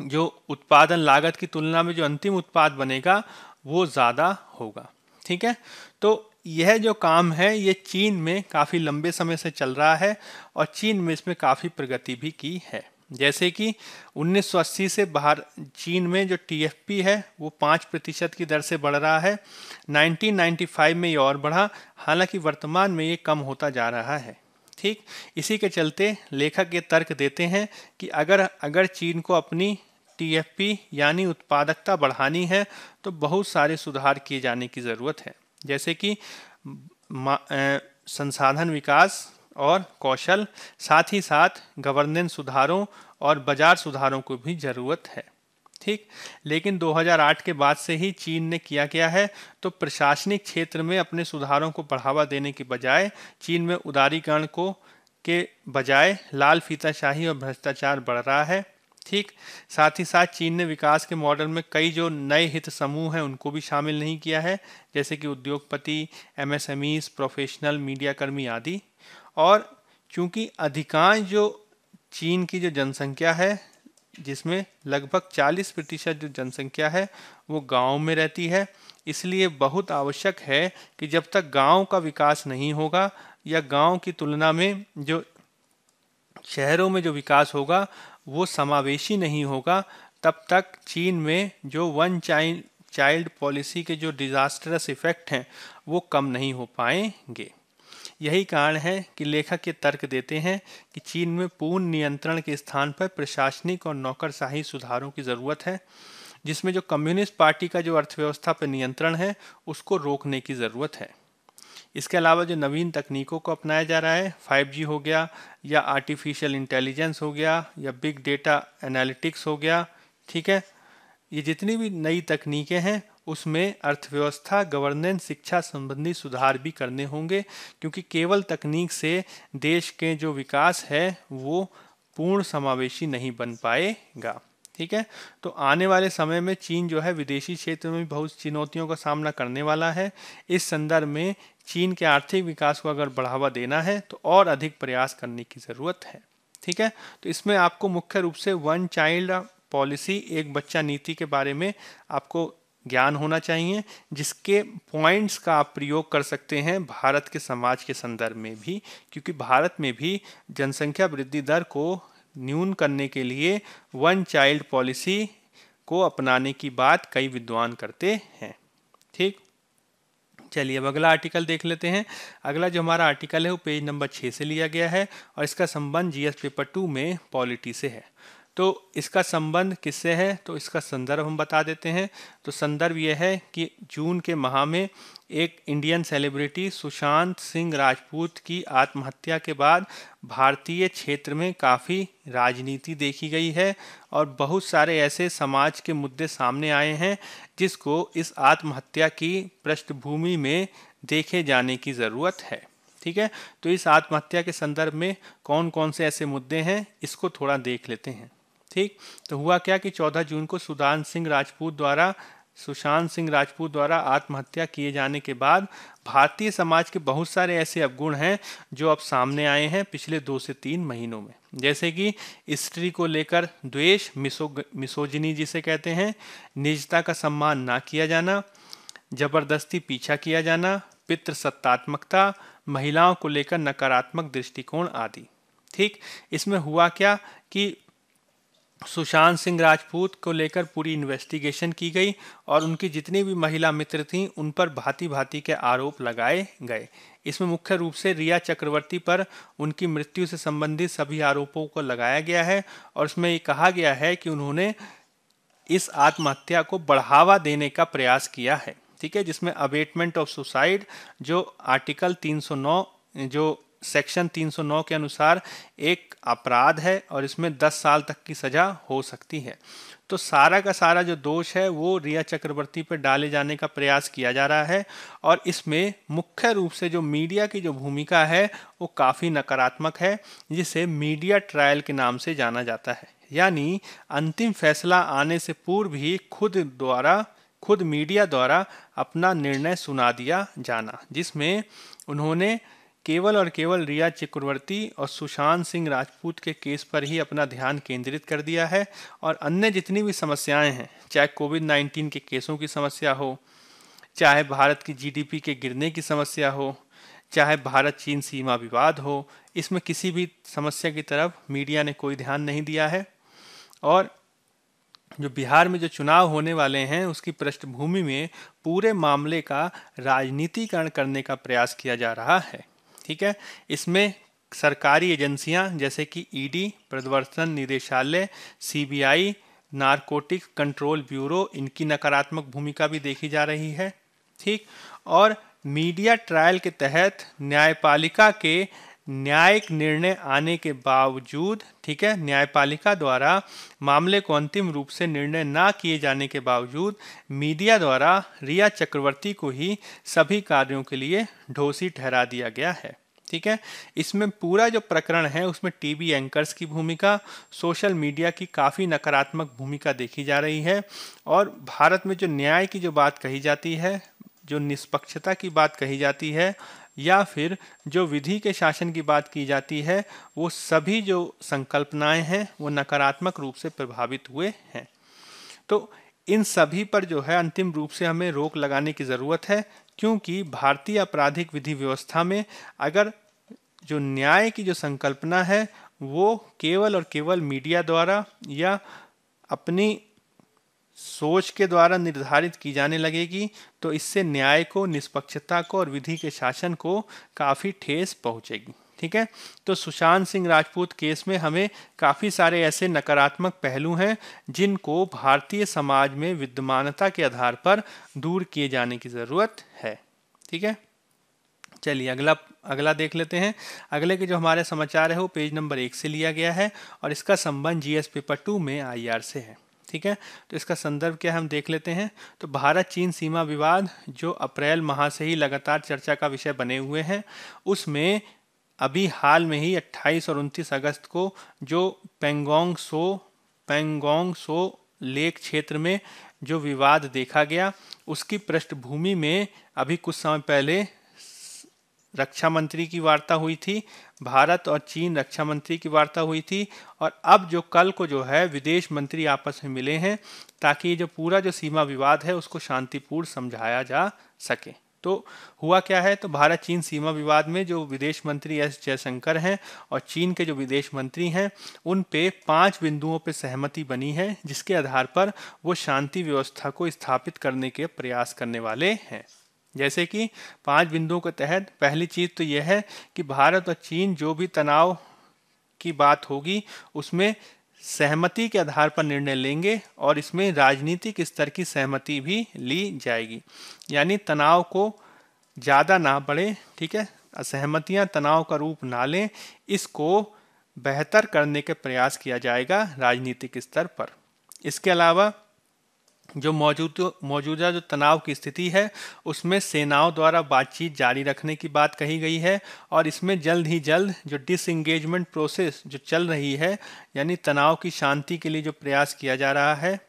जो उत्पादन लागत की तुलना में जो अंतिम उत्पाद बनेगा वो ज़्यादा होगा। ठीक है? तो यह जो काम है, ये चीन में काफ़ी लंबे समय से चल रहा है और चीन में इसमें काफ़ी प्रगति भी की है। जैसे कि 1980 से बाहर चीन में जो टीएफपी है, वो पाँच प्रतिशत की दर से बढ़ रहा है। 1995 में ये और बढ़ा, हालाँकि वर्तमान में ये कम होता जा रहा है। ठीक? इसी के चलते लेखक ये तर्क देते हैं कि अगर अगर चीन को अपनी टीएफपी यानी उत्पादकता बढ़ानी है तो बहुत सारे सुधार किए जाने की ज़रूरत है। जैसे कि संसाधन विकास और कौशल, साथ ही साथ गवर्नेंस सुधारों और बाज़ार सुधारों को भी ज़रूरत है। ठीक? लेकिन 2008 के बाद से ही चीन ने किया क्या है? तो प्रशासनिक क्षेत्र में अपने सुधारों को बढ़ावा देने के बजाय, चीन में उदारीकरण को, के बजाय लाल फीताशाही और भ्रष्टाचार बढ़ रहा है। ठीक, साथ ही साथ चीन ने विकास के मॉडल में कई जो नए हित समूह हैं, उनको भी शामिल नहीं किया है, जैसे कि उद्योगपति एमएसएमईज प्रोफेशनल मीडियाकर्मी आदि। और चूँकि अधिकांश जो चीन की जो जनसंख्या है, जिसमें लगभग 40 प्रतिशत जो जनसंख्या है, वो गाँव में रहती है, इसलिए बहुत आवश्यक है कि जब तक गाँव का विकास नहीं होगा या गाँव की तुलना में जो शहरों में जो विकास होगा वो समावेशी नहीं होगा, तब तक चीन में जो वन चाइल्ड चाइल्ड पॉलिसी के जो डिजास्टरस इफ़ेक्ट हैं, वो कम नहीं हो पाएँगे। यही कारण है कि लेखक ये तर्क देते हैं कि चीन में पूर्ण नियंत्रण के स्थान पर प्रशासनिक और नौकरशाही सुधारों की ज़रूरत है, जिसमें जो कम्युनिस्ट पार्टी का जो अर्थव्यवस्था पर नियंत्रण है, उसको रोकने की ज़रूरत है। इसके अलावा जो नवीन तकनीकों को अपनाया जा रहा है 5G हो गया या आर्टिफिशियल इंटेलिजेंस हो गया या बिग डेटा एनालिटिक्स हो गया, ठीक है? ये जितनी भी नई तकनीकें हैं, उसमें अर्थव्यवस्था गवर्नेंस शिक्षा संबंधी सुधार भी करने होंगे, क्योंकि केवल तकनीक से देश के जो विकास है, वो पूर्ण समावेशी नहीं बन पाएगा। ठीक है? तो आने वाले समय में चीन जो है विदेशी क्षेत्र में बहुत चुनौतियों का सामना करने वाला है। इस संदर्भ में चीन के आर्थिक विकास को अगर बढ़ावा देना है तो और अधिक प्रयास करने की ज़रूरत है। ठीक है? तो इसमें आपको मुख्य रूप से वन चाइल्ड पॉलिसी, एक बच्चा नीति के बारे में आपको ज्ञान होना चाहिए, जिसके पॉइंट्स का आप प्रयोग कर सकते हैं भारत के समाज के संदर्भ में भी, क्योंकि भारत में भी जनसंख्या वृद्धि दर को न्यून करने के लिए वन चाइल्ड पॉलिसी को अपनाने की बात कई विद्वान करते हैं। ठीक? चलिए अब अगला आर्टिकल देख लेते हैं। अगला जो हमारा आर्टिकल है, वो पेज नंबर छः से लिया गया है और इसका संबंध जीएस पेपर टू में पॉलिटी से है। तो इसका संबंध किससे है? तो इसका संदर्भ हम बता देते हैं। तो संदर्भ यह है कि जून के माह में एक इंडियन सेलिब्रिटी सुशांत सिंह राजपूत की आत्महत्या के बाद भारतीय क्षेत्र में काफ़ी राजनीति देखी गई है और बहुत सारे ऐसे समाज के मुद्दे सामने आए हैं जिसको इस आत्महत्या की पृष्ठभूमि में देखे जाने की ज़रूरत है। ठीक है? तो इस आत्महत्या के संदर्भ में कौन कौन से ऐसे मुद्दे हैं? इसको थोड़ा देख लेते हैं। ठीक तो हुआ क्या कि 14 जून को सुदान सिंह राजपूत द्वारा, सुशांत सिंह राजपूत द्वारा आत्महत्या किए जाने के बाद भारतीय समाज के बहुत सारे ऐसे अवगुण हैं जो अब सामने आए हैं पिछले दो से तीन महीनों में। जैसे कि स्त्री को लेकर द्वेष, मिसो, मिसोजनी जिसे कहते हैं, निजता का सम्मान ना किया जाना, ज़बरदस्ती पीछा किया जाना, पितृ सत्तात्मकता, महिलाओं को लेकर नकारात्मक दृष्टिकोण आदि। ठीक, इसमें हुआ क्या कि सुशांत सिंह राजपूत को लेकर पूरी इन्वेस्टिगेशन की गई और उनकी जितनी भी महिला मित्र थीं, उन पर भांति भांति के आरोप लगाए गए। इसमें मुख्य रूप से रिया चक्रवर्ती पर उनकी मृत्यु से संबंधित सभी आरोपों को लगाया गया है और इसमें ये कहा गया है कि उन्होंने इस आत्महत्या को बढ़ावा देने का प्रयास किया है। ठीक है, जिसमें अबेटमेंट ऑफ़ सुसाइड जो आर्टिकल 309 जो सेक्शन 309 के अनुसार एक अपराध है और इसमें 10 साल तक की सजा हो सकती है। तो सारा का सारा जो दोष है, वो रिया चक्रवर्ती पर डाले जाने का प्रयास किया जा रहा है और इसमें मुख्य रूप से जो मीडिया की जो भूमिका है, वो काफ़ी नकारात्मक है, जिसे मीडिया ट्रायल के नाम से जाना जाता है। यानी अंतिम फैसला आने से पूर्व ही खुद द्वारा, खुद मीडिया द्वारा अपना निर्णय सुना दिया जाना, जिसमें उन्होंने केवल और केवल रिया चक्रवर्ती और सुशांत सिंह राजपूत के केस पर ही अपना ध्यान केंद्रित कर दिया है और अन्य जितनी भी समस्याएँ हैं, चाहे कोविड नाइन्टीन के केसों की समस्या हो, चाहे भारत की जीडीपी के गिरने की समस्या हो, चाहे भारत चीन सीमा विवाद हो, इसमें किसी भी समस्या की तरफ़ मीडिया ने कोई ध्यान नहीं दिया है। और जो बिहार में जो चुनाव होने वाले हैं, उसकी पृष्ठभूमि में पूरे मामले का राजनीतिकरण करने का प्रयास किया जा रहा है। ठीक है? इसमें सरकारी एजेंसियाँ, जैसे कि ईडी, प्रवर्तन निदेशालय, सीबीआई, नारकोटिक कंट्रोल ब्यूरो, इनकी नकारात्मक भूमिका भी देखी जा रही है, ठीक? और मीडिया ट्रायल के तहत न्यायपालिका के न्यायिक निर्णय आने के बावजूद, ठीक है? न्यायपालिका द्वारा मामले को अंतिम रूप से निर्णय ना किए जाने के बावजूद, मीडिया द्वारा रिया चक्रवर्ती को ही सभी कार्यों के लिए ढोसी ठहरा दिया गया है। ठीक है? इसमें पूरा जो प्रकरण है, उसमें टीवी एंकर्स की भूमिका सोशल मीडिया की काफ़ी नकारात्मक भूमिका देखी जा रही है और भारत में जो न्याय की जो बात कही जाती है, जो निष्पक्षता की बात कही जाती है या फिर जो विधि के शासन की बात की जाती है, वो सभी जो संकल्पनाएँ हैं, वो नकारात्मक रूप से प्रभावित हुए हैं। तो इन सभी पर जो है, अंतिम रूप से हमें रोक लगाने की ज़रूरत है। क्योंकि भारतीय आपराधिक विधि व्यवस्था में अगर जो न्याय की जो संकल्पना है, वो केवल और केवल मीडिया द्वारा या अपनी सोच के द्वारा निर्धारित की जाने लगेगी तो इससे न्याय को, निष्पक्षता को और विधि के शासन को काफ़ी ठेस पहुंचेगी। ठीक है? तो सुशांत सिंह राजपूत केस में हमें काफ़ी सारे ऐसे नकारात्मक पहलू हैं, जिनको भारतीय समाज में विद्यमानता के आधार पर दूर किए जाने की ज़रूरत है। ठीक है? चलिए, अगला अगला देख लेते हैं। अगले के जो हमारे समाचार है, वो पेज नंबर एक से लिया गया है और इसका संबंध जीएस पेपर टू में आईआर से है। ठीक है? तो इसका संदर्भ क्या हम देख लेते हैं। तो भारत चीन सीमा विवाद, जो अप्रैल माह से ही लगातार चर्चा का विषय बने हुए हैं, उसमें अभी हाल में ही 28 और 29 अगस्त को जो पेंगोंग सो पेंगोंग सो लेक क्षेत्र में जो विवाद देखा गया, उसकी पृष्ठभूमि में अभी कुछ समय पहले रक्षा मंत्री की वार्ता हुई थी, भारत और चीन रक्षा मंत्री की वार्ता हुई थी, और अब जो कल को जो है विदेश मंत्री आपस में मिले हैं, ताकि जो पूरा जो सीमा विवाद है, उसको शांतिपूर्ण समझाया जा सके। तो हुआ क्या है? तो भारत चीन सीमा विवाद में जो विदेश मंत्री एस जयशंकर हैं और चीन के जो विदेश मंत्री हैं, उन पे पाँच बिंदुओं पे सहमति बनी है, जिसके आधार पर वो शांति व्यवस्था को स्थापित करने के प्रयास करने वाले हैं। जैसे कि पाँच बिंदुओं के तहत पहली चीज़ तो यह है कि भारत और चीन जो भी तनाव की बात होगी, उसमें सहमति के आधार पर निर्णय लेंगे और इसमें राजनीतिक स्तर की सहमति भी ली जाएगी। यानी तनाव को ज़्यादा ना बढ़े, ठीक है? असहमतियाँ तनाव का रूप ना लें, इसको बेहतर करने के प्रयास किया जाएगा राजनीतिक स्तर पर। इसके अलावा जो मौजूद, मौजूदा जो तनाव की स्थिति है, उसमें सेनाओं द्वारा बातचीत जारी रखने की बात कही गई है और इसमें जल्द ही जल्द जो डिसंगेजमेंट प्रोसेस जो चल रही है, यानी तनाव की शांति के लिए जो प्रयास किया जा रहा है,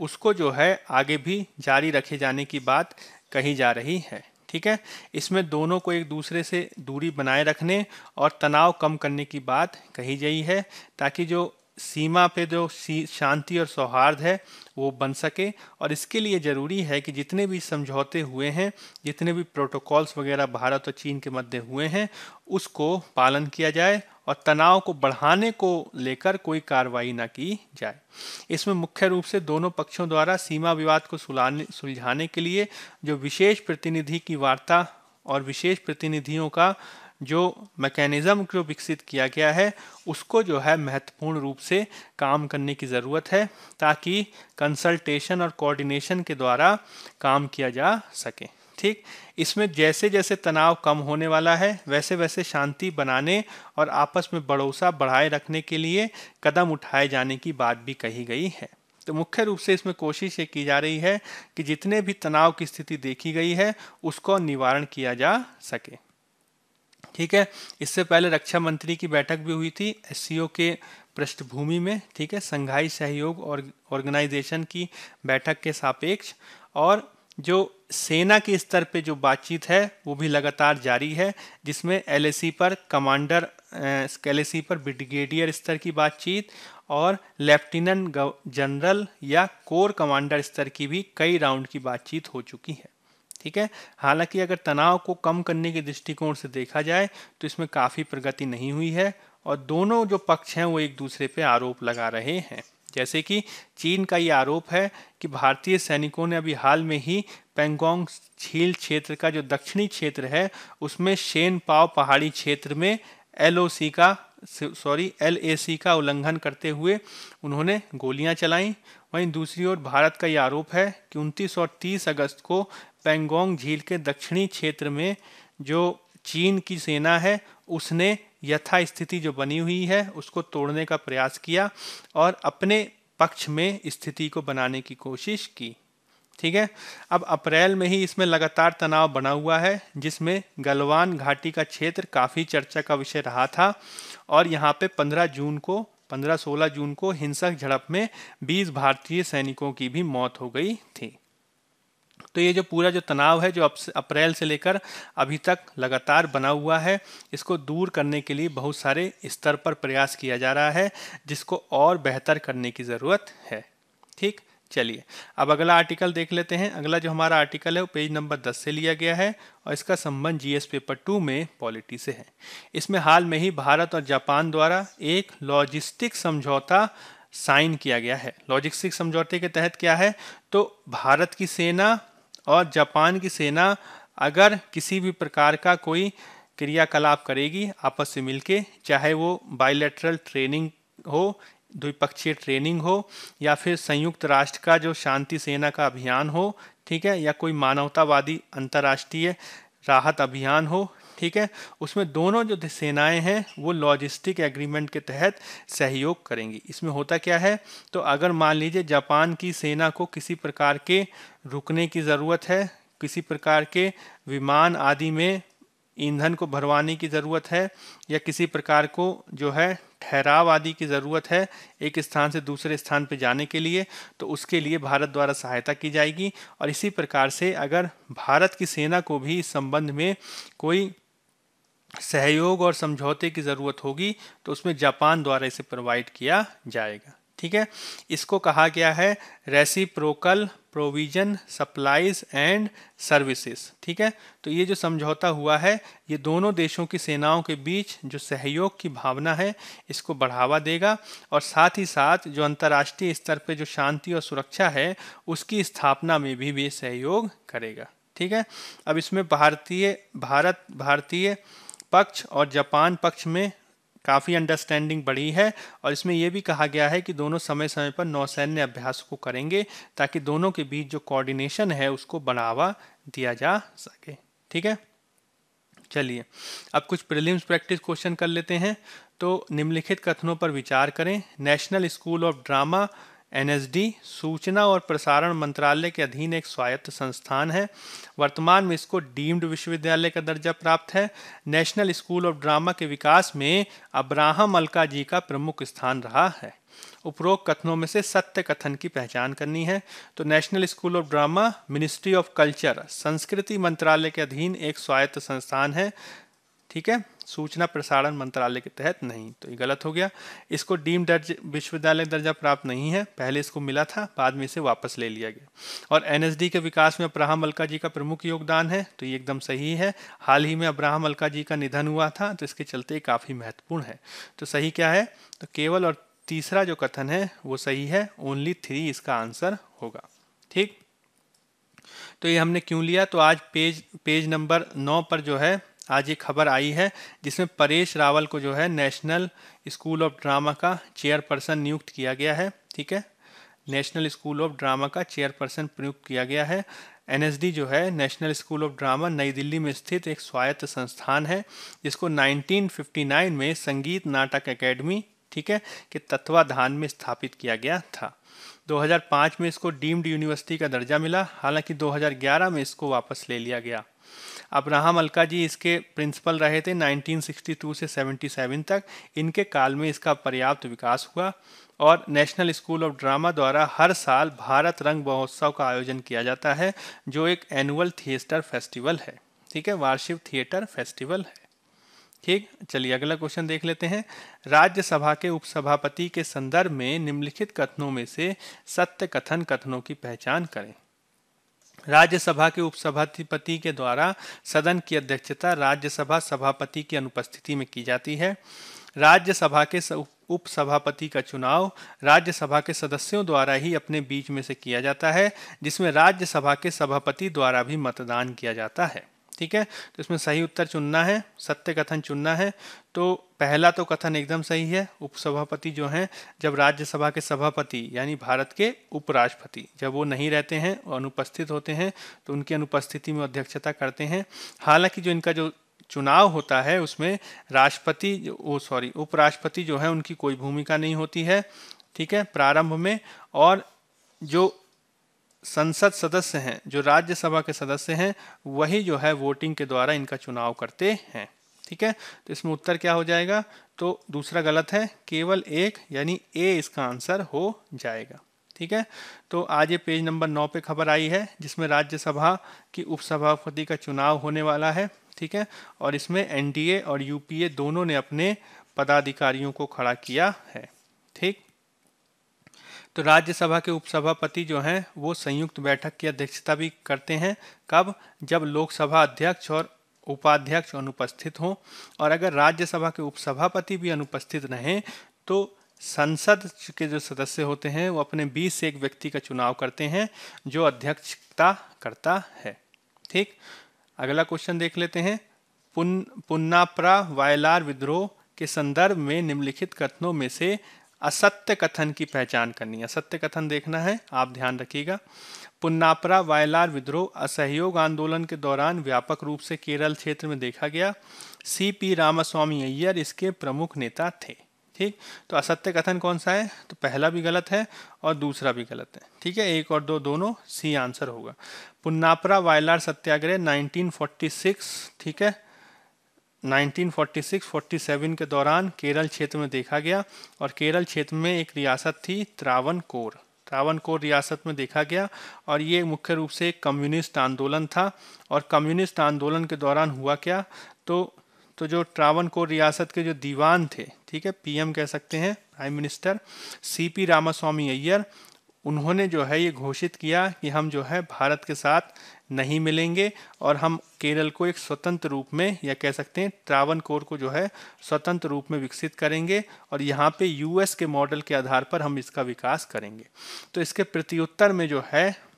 उसको जो है आगे भी जारी रखे जाने की बात कही जा रही है। ठीक है? इसमें दोनों को एक दूसरे से दूरी बनाए रखने और तनाव कम करने की बात कही गई है, ताकि जो सीमा पे जो शांति और सौहार्द है, वो बन सके। और इसके लिए ज़रूरी है कि जितने भी समझौते हुए हैं, जितने भी प्रोटोकॉल्स वगैरह भारत और चीन के मध्य हुए हैं, उसको पालन किया जाए और तनाव को बढ़ाने को लेकर कोई कार्रवाई ना की जाए। इसमें मुख्य रूप से दोनों पक्षों द्वारा सीमा विवाद को सुलाने, सुलझाने के लिए जो विशेष प्रतिनिधि की वार्ता और विशेष प्रतिनिधियों का जो मैकेनिज़्म को विकसित किया गया है, उसको जो है महत्वपूर्ण रूप से काम करने की ज़रूरत है, ताकि कंसल्टेशन और कोऑर्डिनेशन के द्वारा काम किया जा सके। ठीक? इसमें जैसे जैसे तनाव कम होने वाला है वैसे वैसे शांति बनाने और आपस में भरोसा बढ़ाए रखने के लिए कदम उठाए जाने की बात भी कही गई है। तो मुख्य रूप से इसमें कोशिश ये की जा रही है कि जितने भी तनाव की स्थिति देखी गई है, उसको निवारण किया जा सके। ठीक है? इससे पहले रक्षा मंत्री की बैठक भी हुई थी एससीओ के पृष्ठभूमि में, ठीक है? संघाई सहयोग और ऑर्गेनाइजेशन की बैठक के सापेक्ष। और जो सेना के स्तर पे जो बातचीत है, वो भी लगातार जारी है, जिसमें एल पर कमांडर एल पर ब्रिगेडियर स्तर की बातचीत और लेफ्टिनेंट जनरल या कोर कमांडर स्तर की भी कई राउंड की बातचीत हो चुकी है। ठीक है? हालाँकि अगर तनाव को कम करने के दृष्टिकोण से देखा जाए तो इसमें काफ़ी प्रगति नहीं हुई है और दोनों जो पक्ष हैं, वो एक दूसरे पे आरोप लगा रहे हैं। जैसे कि चीन का ये आरोप है कि भारतीय सैनिकों ने अभी हाल में ही पेंगोंग झील क्षेत्र का जो दक्षिणी क्षेत्र है, उसमें शेन पाव पहाड़ी क्षेत्र में एलओसी का, सॉरी, एलएसी का उल्लंघन करते हुए उन्होंने गोलियाँ चलाईं। वहीं दूसरी ओर भारत का यह आरोप है कि 29 और 30 अगस्त को पेंगोंग झील के दक्षिणी क्षेत्र में जो चीन की सेना है, उसने यथास्थिति जो बनी हुई है, उसको तोड़ने का प्रयास किया और अपने पक्ष में स्थिति को बनाने की कोशिश की। ठीक है? अब अप्रैल में ही इसमें लगातार तनाव बना हुआ है, जिसमें गलवान घाटी का क्षेत्र काफ़ी चर्चा का विषय रहा था और यहाँ पे 15 जून को 15-16 जून को हिंसक झड़प में 20 भारतीय सैनिकों की भी मौत हो गई थी। तो ये जो पूरा जो तनाव है जो अप्रैल से लेकर अभी तक लगातार बना हुआ है, इसको दूर करने के लिए बहुत सारे स्तर पर प्रयास किया जा रहा है, जिसको और बेहतर करने की ज़रूरत है। ठीक? चलिए, अब अगला आर्टिकल देख लेते हैं। अगला जो हमारा आर्टिकल है, वो पेज नंबर दस से लिया गया है और इसका संबंध जीएस पेपर टू में पॉलिटी से है। इसमें हाल में ही भारत और जापान द्वारा एक लॉजिस्टिक समझौता साइन किया गया है। लॉजिस्टिक समझौते के तहत क्या है? तो भारत की सेना और जापान की सेना अगर किसी भी प्रकार का कोई क्रियाकलाप करेगी आपस से मिलके, चाहे वो बायोलेटरल ट्रेनिंग हो, द्विपक्षीय ट्रेनिंग हो, या फिर संयुक्त राष्ट्र का जो शांति सेना का अभियान हो, ठीक है, या कोई मानवतावादी अंतर्राष्ट्रीय राहत अभियान हो ठीक है? उसमें दोनों जो सेनाएँ हैं, वो लॉजिस्टिक एग्रीमेंट के तहत सहयोग करेंगी। इसमें होता क्या है? तो अगर मान लीजिए जापान की सेना को किसी प्रकार के रुकने की ज़रूरत है, किसी प्रकार के विमान आदि में ईंधन को भरवाने की ज़रूरत है, या किसी प्रकार को जो है ठहराव आदि की ज़रूरत है एक स्थान से दूसरे स्थान पर जाने के लिए तो उसके लिए भारत द्वारा सहायता की जाएगी। और इसी प्रकार से अगर भारत की सेना को भी इस संबंध में कोई सहयोग और समझौते की ज़रूरत होगी तो उसमें जापान द्वारा इसे प्रोवाइड किया जाएगा। ठीक है? इसको कहा गया है reciprocal provision supplies and services ठीक है? तो ये जो समझौता हुआ है, ये दोनों देशों की सेनाओं के बीच जो सहयोग की भावना है, इसको बढ़ावा देगा और साथ ही साथ जो अंतर्राष्ट्रीय स्तर पर जो शांति और सुरक्षा है, उसकी स्थापना में भी वे सहयोग करेगा। ठीक है? अब इसमें भारतीय, भारत, भारतीय पक्ष और जापान पक्ष में काफ़ी अंडरस्टैंडिंग बढ़ी है और इसमें यह भी कहा गया है कि दोनों समय समय पर नौसैन्य अभ्यास को करेंगे ताकि दोनों के बीच जो कोऑर्डिनेशन है उसको बढ़ावा दिया जा सके। ठीक है? चलिए, अब कुछ प्रीलिम्स प्रैक्टिस क्वेश्चन कर लेते हैं। तो निम्नलिखित कथनों पर विचार करें। National School of Drama NSD सूचना और प्रसारण मंत्रालय के अधीन एक स्वायत्त संस्थान है। वर्तमान में इसको डीम्ड विश्वविद्यालय का दर्जा प्राप्त है। नेशनल स्कूल ऑफ़ ड्रामा के विकास में अब्राहम अलका जी का प्रमुख स्थान रहा है। उपरोक्त कथनों में से सत्य कथन की पहचान करनी है। तो National School of Drama, Ministry of Culture, संस्कृति मंत्रालय के अधीन एक स्वायत्त संस्थान है। ठीक है? सूचना प्रसारण मंत्रालय के तहत नहीं। तो ये गलत हो गया। इसको डीम दर्ज, विश्वविद्यालय दर्जा प्राप्त नहीं है। पहले इसको मिला था, बाद में इसे वापस ले लिया गया। और एनएसडी के विकास में अब्राहम अलका जी का प्रमुख योगदान है तो ये एकदम सही है। हाल ही में अब्राहम अलका जी का निधन हुआ था तो इसके चलते काफ़ी महत्वपूर्ण है। तो सही क्या है? तो केवल और तीसरा जो कथन है, वो सही है। ओनली थ्री इसका आंसर होगा। ठीक? तो ये हमने क्यों लिया? तो आज पेज पेज नंबर नौ पर जो है आज एक खबर आई है, जिसमें परेश रावल को जो है नेशनल स्कूल ऑफ़ ड्रामा का चेयरपर्सन नियुक्त किया गया है, ठीक है? नेशनल स्कूल ऑफ़ ड्रामा का चेयरपर्सन नियुक्त किया गया है। एनएसडी जो है नेशनल स्कूल ऑफ़ ड्रामा नई दिल्ली में स्थित एक स्वायत्त संस्थान है, जिसको 1959 में संगीत नाटक एकेडमी, ठीक है, के तत्वाधान में स्थापित किया गया था। 2005 में इसको डीम्ड यूनिवर्सिटी का दर्जा मिला, हालाँकि 2011 में इसको वापस ले लिया गया। अब्राहम अलका जी इसके प्रिंसिपल रहे थे 1962 से 77 तक। इनके काल में इसका पर्याप्त विकास हुआ और नेशनल स्कूल ऑफ़ ड्रामा द्वारा हर साल भारत रंग महोत्सव का आयोजन किया जाता है, जो एक एनुअल थिएटर फेस्टिवल है। ठीक है, वार्षिक थिएटर फेस्टिवल है। ठीक, चलिए अगला क्वेश्चन देख लेते हैं। राज्यसभा के उपसभापति के संदर्भ में निम्नलिखित कथनों में से सत्य कथन कथनों की पहचान करें। राज्यसभा के उपसभापति के द्वारा सदन की अध्यक्षता राज्यसभा सभापति की अनुपस्थिति में की जाती है। राज्यसभा के उपसभापति का चुनाव राज्यसभा के सदस्यों द्वारा ही अपने बीच में से किया जाता है, जिसमें राज्यसभा के सभापति द्वारा भी मतदान किया जाता है। ठीक है? तो इसमें सही उत्तर चुनना है, सत्य कथन चुनना है। तो पहला तो कथन एकदम सही है, उपसभापति जो हैं, जब राज्यसभा के सभापति, यानी भारत के उपराष्ट्रपति, जब वो नहीं रहते हैं और अनुपस्थित होते हैं तो उनकी अनुपस्थिति में अध्यक्षता करते हैं। हालाँकि जो इनका जो चुनाव होता है, उसमें राष्ट्रपति वो सॉरी, उपराष्ट्रपति जो है, उनकी कोई भूमिका नहीं होती है, ठीक है, प्रारंभ में। और जो संसद सदस्य हैं, जो राज्यसभा के सदस्य हैं, वही जो है वोटिंग के द्वारा इनका चुनाव करते हैं। ठीक है? तो इसमें उत्तर क्या हो जाएगा? तो दूसरा गलत है, केवल एक, यानी ए इसका आंसर हो जाएगा। ठीक है? तो आज ये पेज नंबर नौ पे खबर आई है, जिसमें राज्यसभा की उपसभापति का चुनाव होने वाला है। ठीक है? और इसमें एनडीए और यूपीए दोनों ने अपने पदाधिकारियों को खड़ा किया है। तो राज्यसभा के उपसभापति जो हैं, वो संयुक्त बैठक की अध्यक्षता भी करते हैं। कब? जब लोकसभा अध्यक्ष और उपाध्यक्ष अनुपस्थित हों और अगर राज्यसभा के उपसभापति भी अनुपस्थित रहें तो संसद के जो सदस्य होते हैं, वो अपने बीस से एक व्यक्ति का चुनाव करते हैं, जो अध्यक्षता करता है। ठीक? अगला क्वेश्चन देख लेते हैं। पुन, पुन्नाप्रा वायलार विद्रोह के संदर्भ में निम्नलिखित कथनों में से असत्य कथन की पहचान करनी है। असत्य कथन देखना है, आप ध्यान रखिएगा। पुन्नापरा वायलार विद्रोह असहयोग आंदोलन के दौरान व्यापक रूप से केरल क्षेत्र में देखा गया। सी पी रामास्वामी अय्यर इसके प्रमुख नेता थे, ठीक? तो असत्य कथन कौन सा है? तो पहला भी गलत है और दूसरा भी गलत है, ठीक है? एक और दो दोनों सी आंसर होगा। पुन्नापरा वायलार सत्याग्रह 1946 ठीक है? 1946-47 के दौरान केरल क्षेत्र में देखा गया और केरल क्षेत्र में एक रियासत थी त्रावनकोर त्रावनकोर रियासत में देखा गया और ये मुख्य रूप से कम्युनिस्ट आंदोलन था और कम्युनिस्ट आंदोलन के दौरान हुआ क्या? तो तो जो ट्रावनकोर रियासत के जो दीवान थे, ठीक है, पीएम कह सकते हैं prime minister CP Ramaswami Iyer, उन्होंने जो है ये घोषित किया कि हम जो है भारत के साथ नहीं मिलेंगे और हम केरल को एक स्वतंत्र रूप में, या कह सकते हैं ट्रावन कोर को जो है, स्वतंत्र रूप में विकसित करेंगे और यहाँ पे यूएस के मॉडल के आधार पर हम इसका विकास करेंगे। तो इसके प्रत्युत्तर में जो है,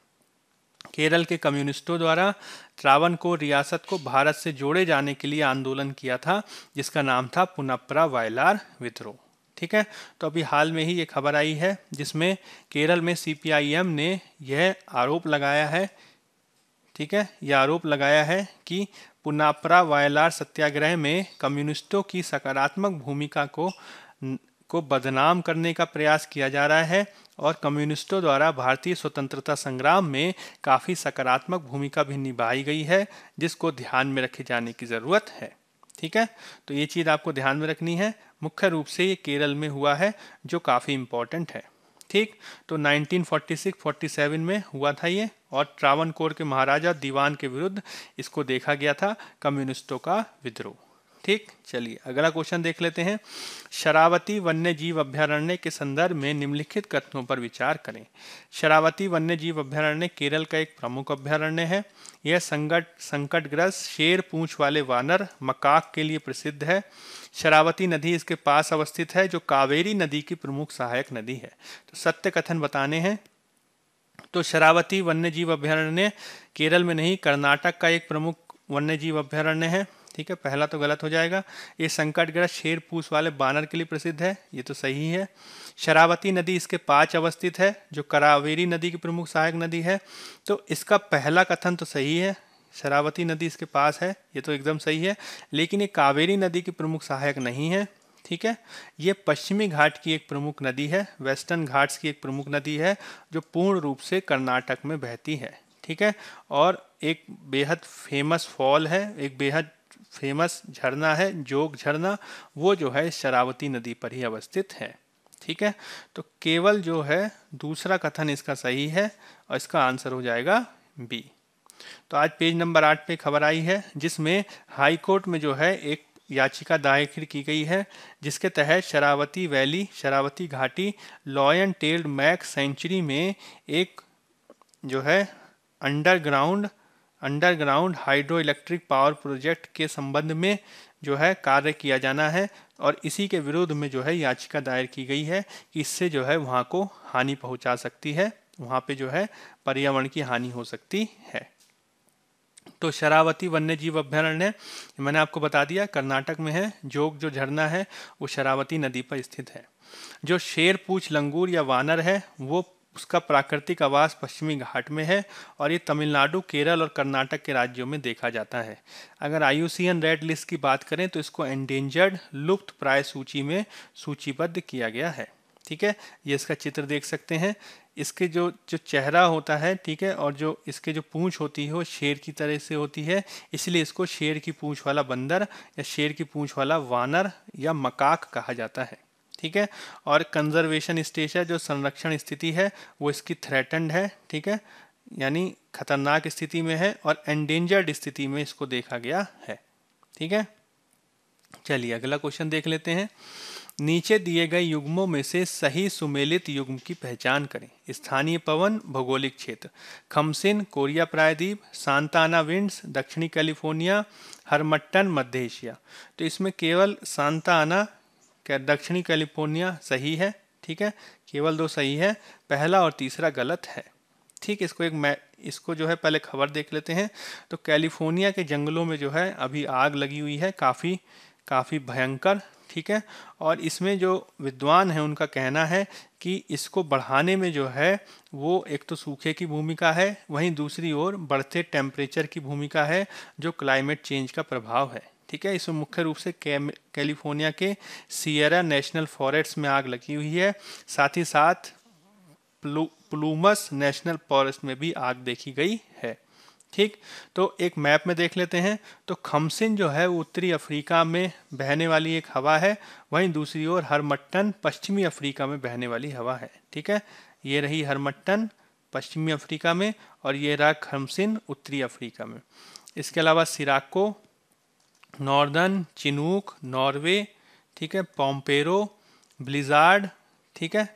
केरल के कम्युनिस्टों द्वारा ट्रावनकोर रियासत को भारत से जोड़े जाने के लिए आंदोलन किया था, जिसका नाम था पुनप्रा वायलार विद्रोह। ठीक है? तो अभी हाल में ही ये खबर आई है, जिसमें केरल में सीपीआईएम ने यह आरोप लगाया है ठीक है? यह आरोप लगाया है कि पुनापरा वायलार सत्याग्रह में कम्युनिस्टों की सकारात्मक भूमिका को को बदनाम करने का प्रयास किया जा रहा है और कम्युनिस्टों द्वारा भारतीय स्वतंत्रता संग्राम में काफ़ी सकारात्मक भूमिका भी निभाई गई है, जिसको ध्यान में रखे जाने की ज़रूरत है। ठीक है? तो ये चीज़ आपको ध्यान में रखनी है। मुख्य रूप से ये केरल में हुआ है, जो काफ़ी इम्पोर्टेंट है। ठीक तो 1946-47 में हुआ था ये, और ट्रावनकोर के महाराजा दीवान के विरुद्ध इसको देखा गया था, कम्युनिस्टों का विद्रोह। ठीक, चलिए, अगला क्वेश्चन देख लेते हैं। शरावती वन्य जीव अभ्यारण्य के संदर्भ में निम्नलिखित कथनों पर विचार करें। शरावती वन्य जीव अभ्यारण्य केरल का एक प्रमुख अभ्यारण्य है। यह संकट संकटग्रस्त शेर पूंछ वाले वानर मकाक के लिए प्रसिद्ध है। शरावती नदी इसके पास अवस्थित है, जो कावेरी नदी की प्रमुख सहायक नदी है। तो सत्य कथन बताने हैं। तो शरावती वन्य जीव अभ्यारण्य केरल में नहीं, कर्नाटक का एक प्रमुख वन्य जीव अभ्यारण्य है। ठीक है, पहला तो गलत हो जाएगा। ये संकटग्रस्त शेर पूस वाले बानर के लिए प्रसिद्ध है, ये तो सही है। शरावती नदी इसके पाँच अवस्थित है, जो करावेरी नदी की प्रमुख सहायक नदी है। तो इसका पहला कथन तो सही है, शरावती नदी इसके पास है, ये तो एकदम सही है। लेकिन ये कावेरी नदी की प्रमुख सहायक नहीं है, ठीक है? ये पश्चिमी घाट की एक प्रमुख नदी है, वेस्टर्न घाट्स की एक प्रमुख नदी है, जो पूर्ण रूप से कर्नाटक में बहती है, ठीक है? और एक बेहद फ़ेमस फॉल है, एक बेहद फ़ेमस झरना है, जोग झरना, वो जो है शरावती नदी पर ही अवस्थित है। ठीक है? तो केवल जो है, दूसरा कथन इसका सही है और इसका आंसर हो जाएगा बी। तो आज पेज नंबर आठ पे खबर आई है, जिसमें हाई कोर्ट में जो है एक याचिका दायर की गई है, जिसके तहत शरावती वैली, शरावती घाटी लॉयन टेल्ड मैक सेंचुरी में एक जो है underground underground hydroelectric power project के संबंध में जो है कार्य किया जाना है और इसी के विरोध में जो है याचिका दायर की गई है कि इससे जो है वहाँ को हानि पहुँचा सकती है, वहाँ पे जो है पर्यावरण की हानि हो सकती है। तो शरावती वन्य जीव अभ्यारण्य, मैंने आपको बता दिया, कर्नाटक में है, जोग जो झरना है, वो शरावती नदी पर स्थित है। जो शेर पूछ लंगूर या वानर है, वो उसका प्राकृतिक आवास पश्चिमी घाट में है और ये तमिलनाडु, केरल और कर्नाटक के राज्यों में देखा जाता है। अगर आई रेड लिस्ट की बात करें तो इसको एंडेंजर्ड लुप्त प्राय सूची में सूचीबद्ध किया गया है। ठीक है? ये इसका चित्र देख सकते हैं। इसके जो जो चेहरा होता है, ठीक है, और जो इसके जो पूंछ होती है वो शेर की तरह से होती है। इसलिए इसको शेर की पूंछ वाला बंदर या शेर की पूंछ वाला वानर या मकाक कहा जाता है। ठीक है? और कंजर्वेशन स्टेज है, जो संरक्षण स्थिति है, वो इसकी थ्रेटन्ड है, ठीक है? यानी खतरनाक स्थिति में है और एंडेंजर्ड स्थिति में इसको देखा गया है, ठीक है? चलिए, अगला क्वेश्चन देख लेते हैं। नीचे दिए गए युग्मों में से सही सुमेलित युग्म की पहचान करें। स्थानीय पवन, भौगोलिक क्षेत्र। खमसिन, कोरिया प्रायद्वीप। सांताना विंड्स दक्षिणी कैलिफ़ोर्निया हरमट्टन, मध्य एशिया। तो इसमें केवल सांताना क्या दक्षिणी कैलिफ़ोर्निया सही है? ठीक है? केवल दो सही है। पहला और तीसरा गलत है। ठीक, इसको एक मै इसको जो है पहले खबर देख लेते हैं। तो कैलिफ़ोर्निया के जंगलों में जो है अभी आग लगी हुई है। काफ़ी काफ़ी भयंकर। ठीक है? और इसमें जो विद्वान हैं, उनका कहना है कि इसको बढ़ाने में जो है, वो एक तो सूखे की भूमिका है, वहीं दूसरी ओर बढ़ते टेम्परेचर की भूमिका है, जो क्लाइमेट चेंज का प्रभाव है। ठीक है, इसमें मुख्य रूप से कैलिफ़ोर्निया के सियरा नेशनल फॉरेस्ट में आग लगी हुई है। साथ ही साथ प्लूमस नेशनल फॉरेस्ट में भी आग देखी गई है। ठीक तो एक मैप में देख लेते हैं। तो खमसिन जो है उत्तरी अफ्रीका में बहने वाली एक हवा है। वहीं दूसरी ओर हरमट्टन पश्चिमी अफ्रीका में बहने वाली हवा है। ठीक है, ये रही हरमट्टन पश्चिमी अफ्रीका में और ये रहा खमसिन उत्तरी अफ्रीका में। इसके अलावा सिराको नॉर्दर्न, चिनूक, नॉर्वे, ठीक है, पॉम्पेरो, ब्लिजार्ड, ठीक है,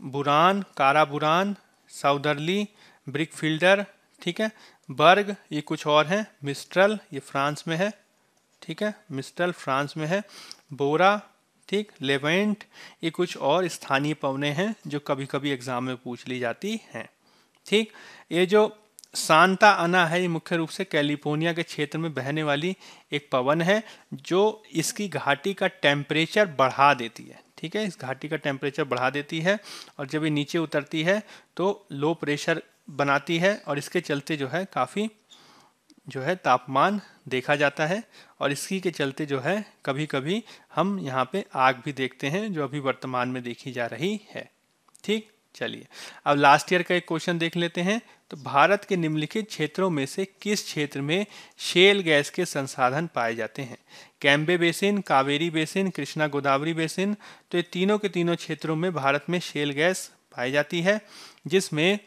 बुरान कारा बुरान साउदरली, ब्रिकफिल्डर, ठीक है, बर्ग, ये कुछ और हैं, मिस्ट्रल, ये फ्रांस में है, ठीक है, मिस्ट्रल फ्रांस में है, बोरा, ठीक, लेवेंट, ये कुछ और स्थानीय पवने हैं जो कभी कभी एग्ज़ाम में पूछ ली जाती हैं, ठीक, ये जो सांता अना है, ये मुख्य रूप से कैलिफ़ोर्निया के क्षेत्र में बहने वाली एक पवन है, जो इसकी घाटी का टेम्परेचर बढ़ा देती है। ठीक है, इस घाटी का टेम्परेचर बढ़ा देती है और जब ये नीचे उतरती है तो लो प्रेशर बनाती है और इसके चलते जो है काफ़ी जो है तापमान देखा जाता है और इसी के चलते जो है कभी कभी हम यहाँ पे आग भी देखते हैं, जो अभी वर्तमान में देखी जा रही है। ठीक, चलिए। अब लास्ट ईयर का एक क्वेश्चन देख लेते हैं। तो भारत के निम्नलिखित क्षेत्रों में से किस क्षेत्र में शेल गैस के संसाधन पाए जाते हैं? Cambay basin Kaveri basin Krishna Godavari basin तो ये तीनों के तीनों क्षेत्रों में भारत में शेल गैस पाई जाती है, जिसमें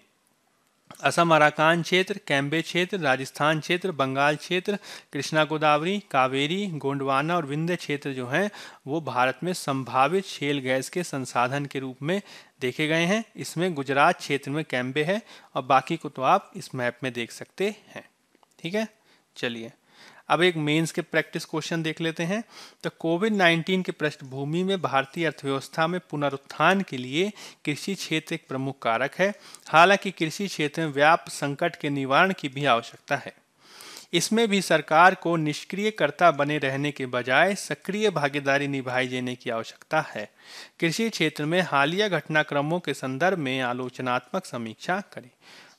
असम, अराकान क्षेत्र कैम्बे क्षेत्र, राजस्थान क्षेत्र, बंगाल क्षेत्र, कृष्णा गोदावरी, कावेरी, गोंडवाना और विंध्य क्षेत्र जो हैं, वो भारत में संभावित शेल गैस के संसाधन के रूप में देखे गए हैं। इसमें गुजरात क्षेत्र में कैम्बे है और बाकी को तो आप इस मैप में देख सकते हैं। ठीक है? चलिए। अब एक मेंस के प्रैक्टिस क्वेश्चन देख लेते हैं। तो कोविड 19 के पृष्ठभूमि में भारतीय अर्थव्यवस्था में पुनरुत्थान के लिए कृषि क्षेत्र एक प्रमुख कारक है। हालाँकि कृषि क्षेत्र में व्याप्त संकट के निवारण की भी आवश्यकता है। इसमें भी सरकार को निष्क्रियकर्ता बने रहने के बजाय सक्रिय भागीदारी निभाई देने की आवश्यकता है। कृषि क्षेत्र में हालिया घटनाक्रमों के संदर्भ में आलोचनात्मक समीक्षा करें।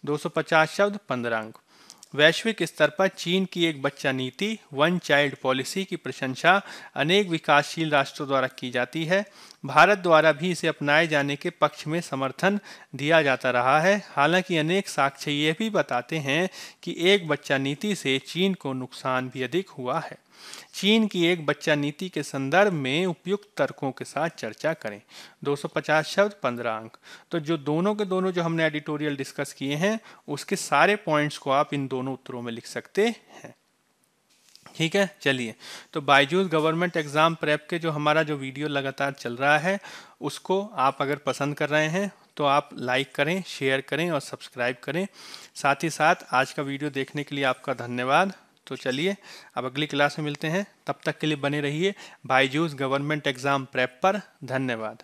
250 शब्द 15 अंक। वैश्विक स्तर पर चीन की एक बच्चा नीति वन चाइल्ड पॉलिसी की प्रशंसा अनेक विकासशील राष्ट्रों द्वारा की जाती है। भारत द्वारा भी इसे अपनाए जाने के पक्ष में समर्थन दिया जाता रहा है। हालाँकि अनेक साक्ष्य ये भी बताते हैं कि एक बच्चा नीति से चीन को नुकसान भी अधिक हुआ है। चीन की एक बच्चा नीति के संदर्भ में उपयुक्त तर्कों के साथ चर्चा करें। 250 शब्द 15 अंक। तो जो दोनों के दोनों जो हमने एडिटोरियल डिस्कस किए हैं, उसके सारे पॉइंट्स को आप इन दोनों उत्तरों में लिख सकते हैं। ठीक है? चलिए। तो बाईजूस गवर्नमेंट एग्ज़ाम प्रेप के जो हमारा जो वीडियो लगातार चल रहा है, उसको आप अगर पसंद कर रहे हैं तो आप लाइक करें, शेयर करें और सब्सक्राइब करें। साथ ही साथ आज का वीडियो देखने के लिए आपका धन्यवाद। तो चलिए, अब अगली क्लास में मिलते हैं। तब तक के लिए बने रहिए। बाईजूस गवर्नमेंट एग्ज़ाम प्रेप पर। धन्यवाद।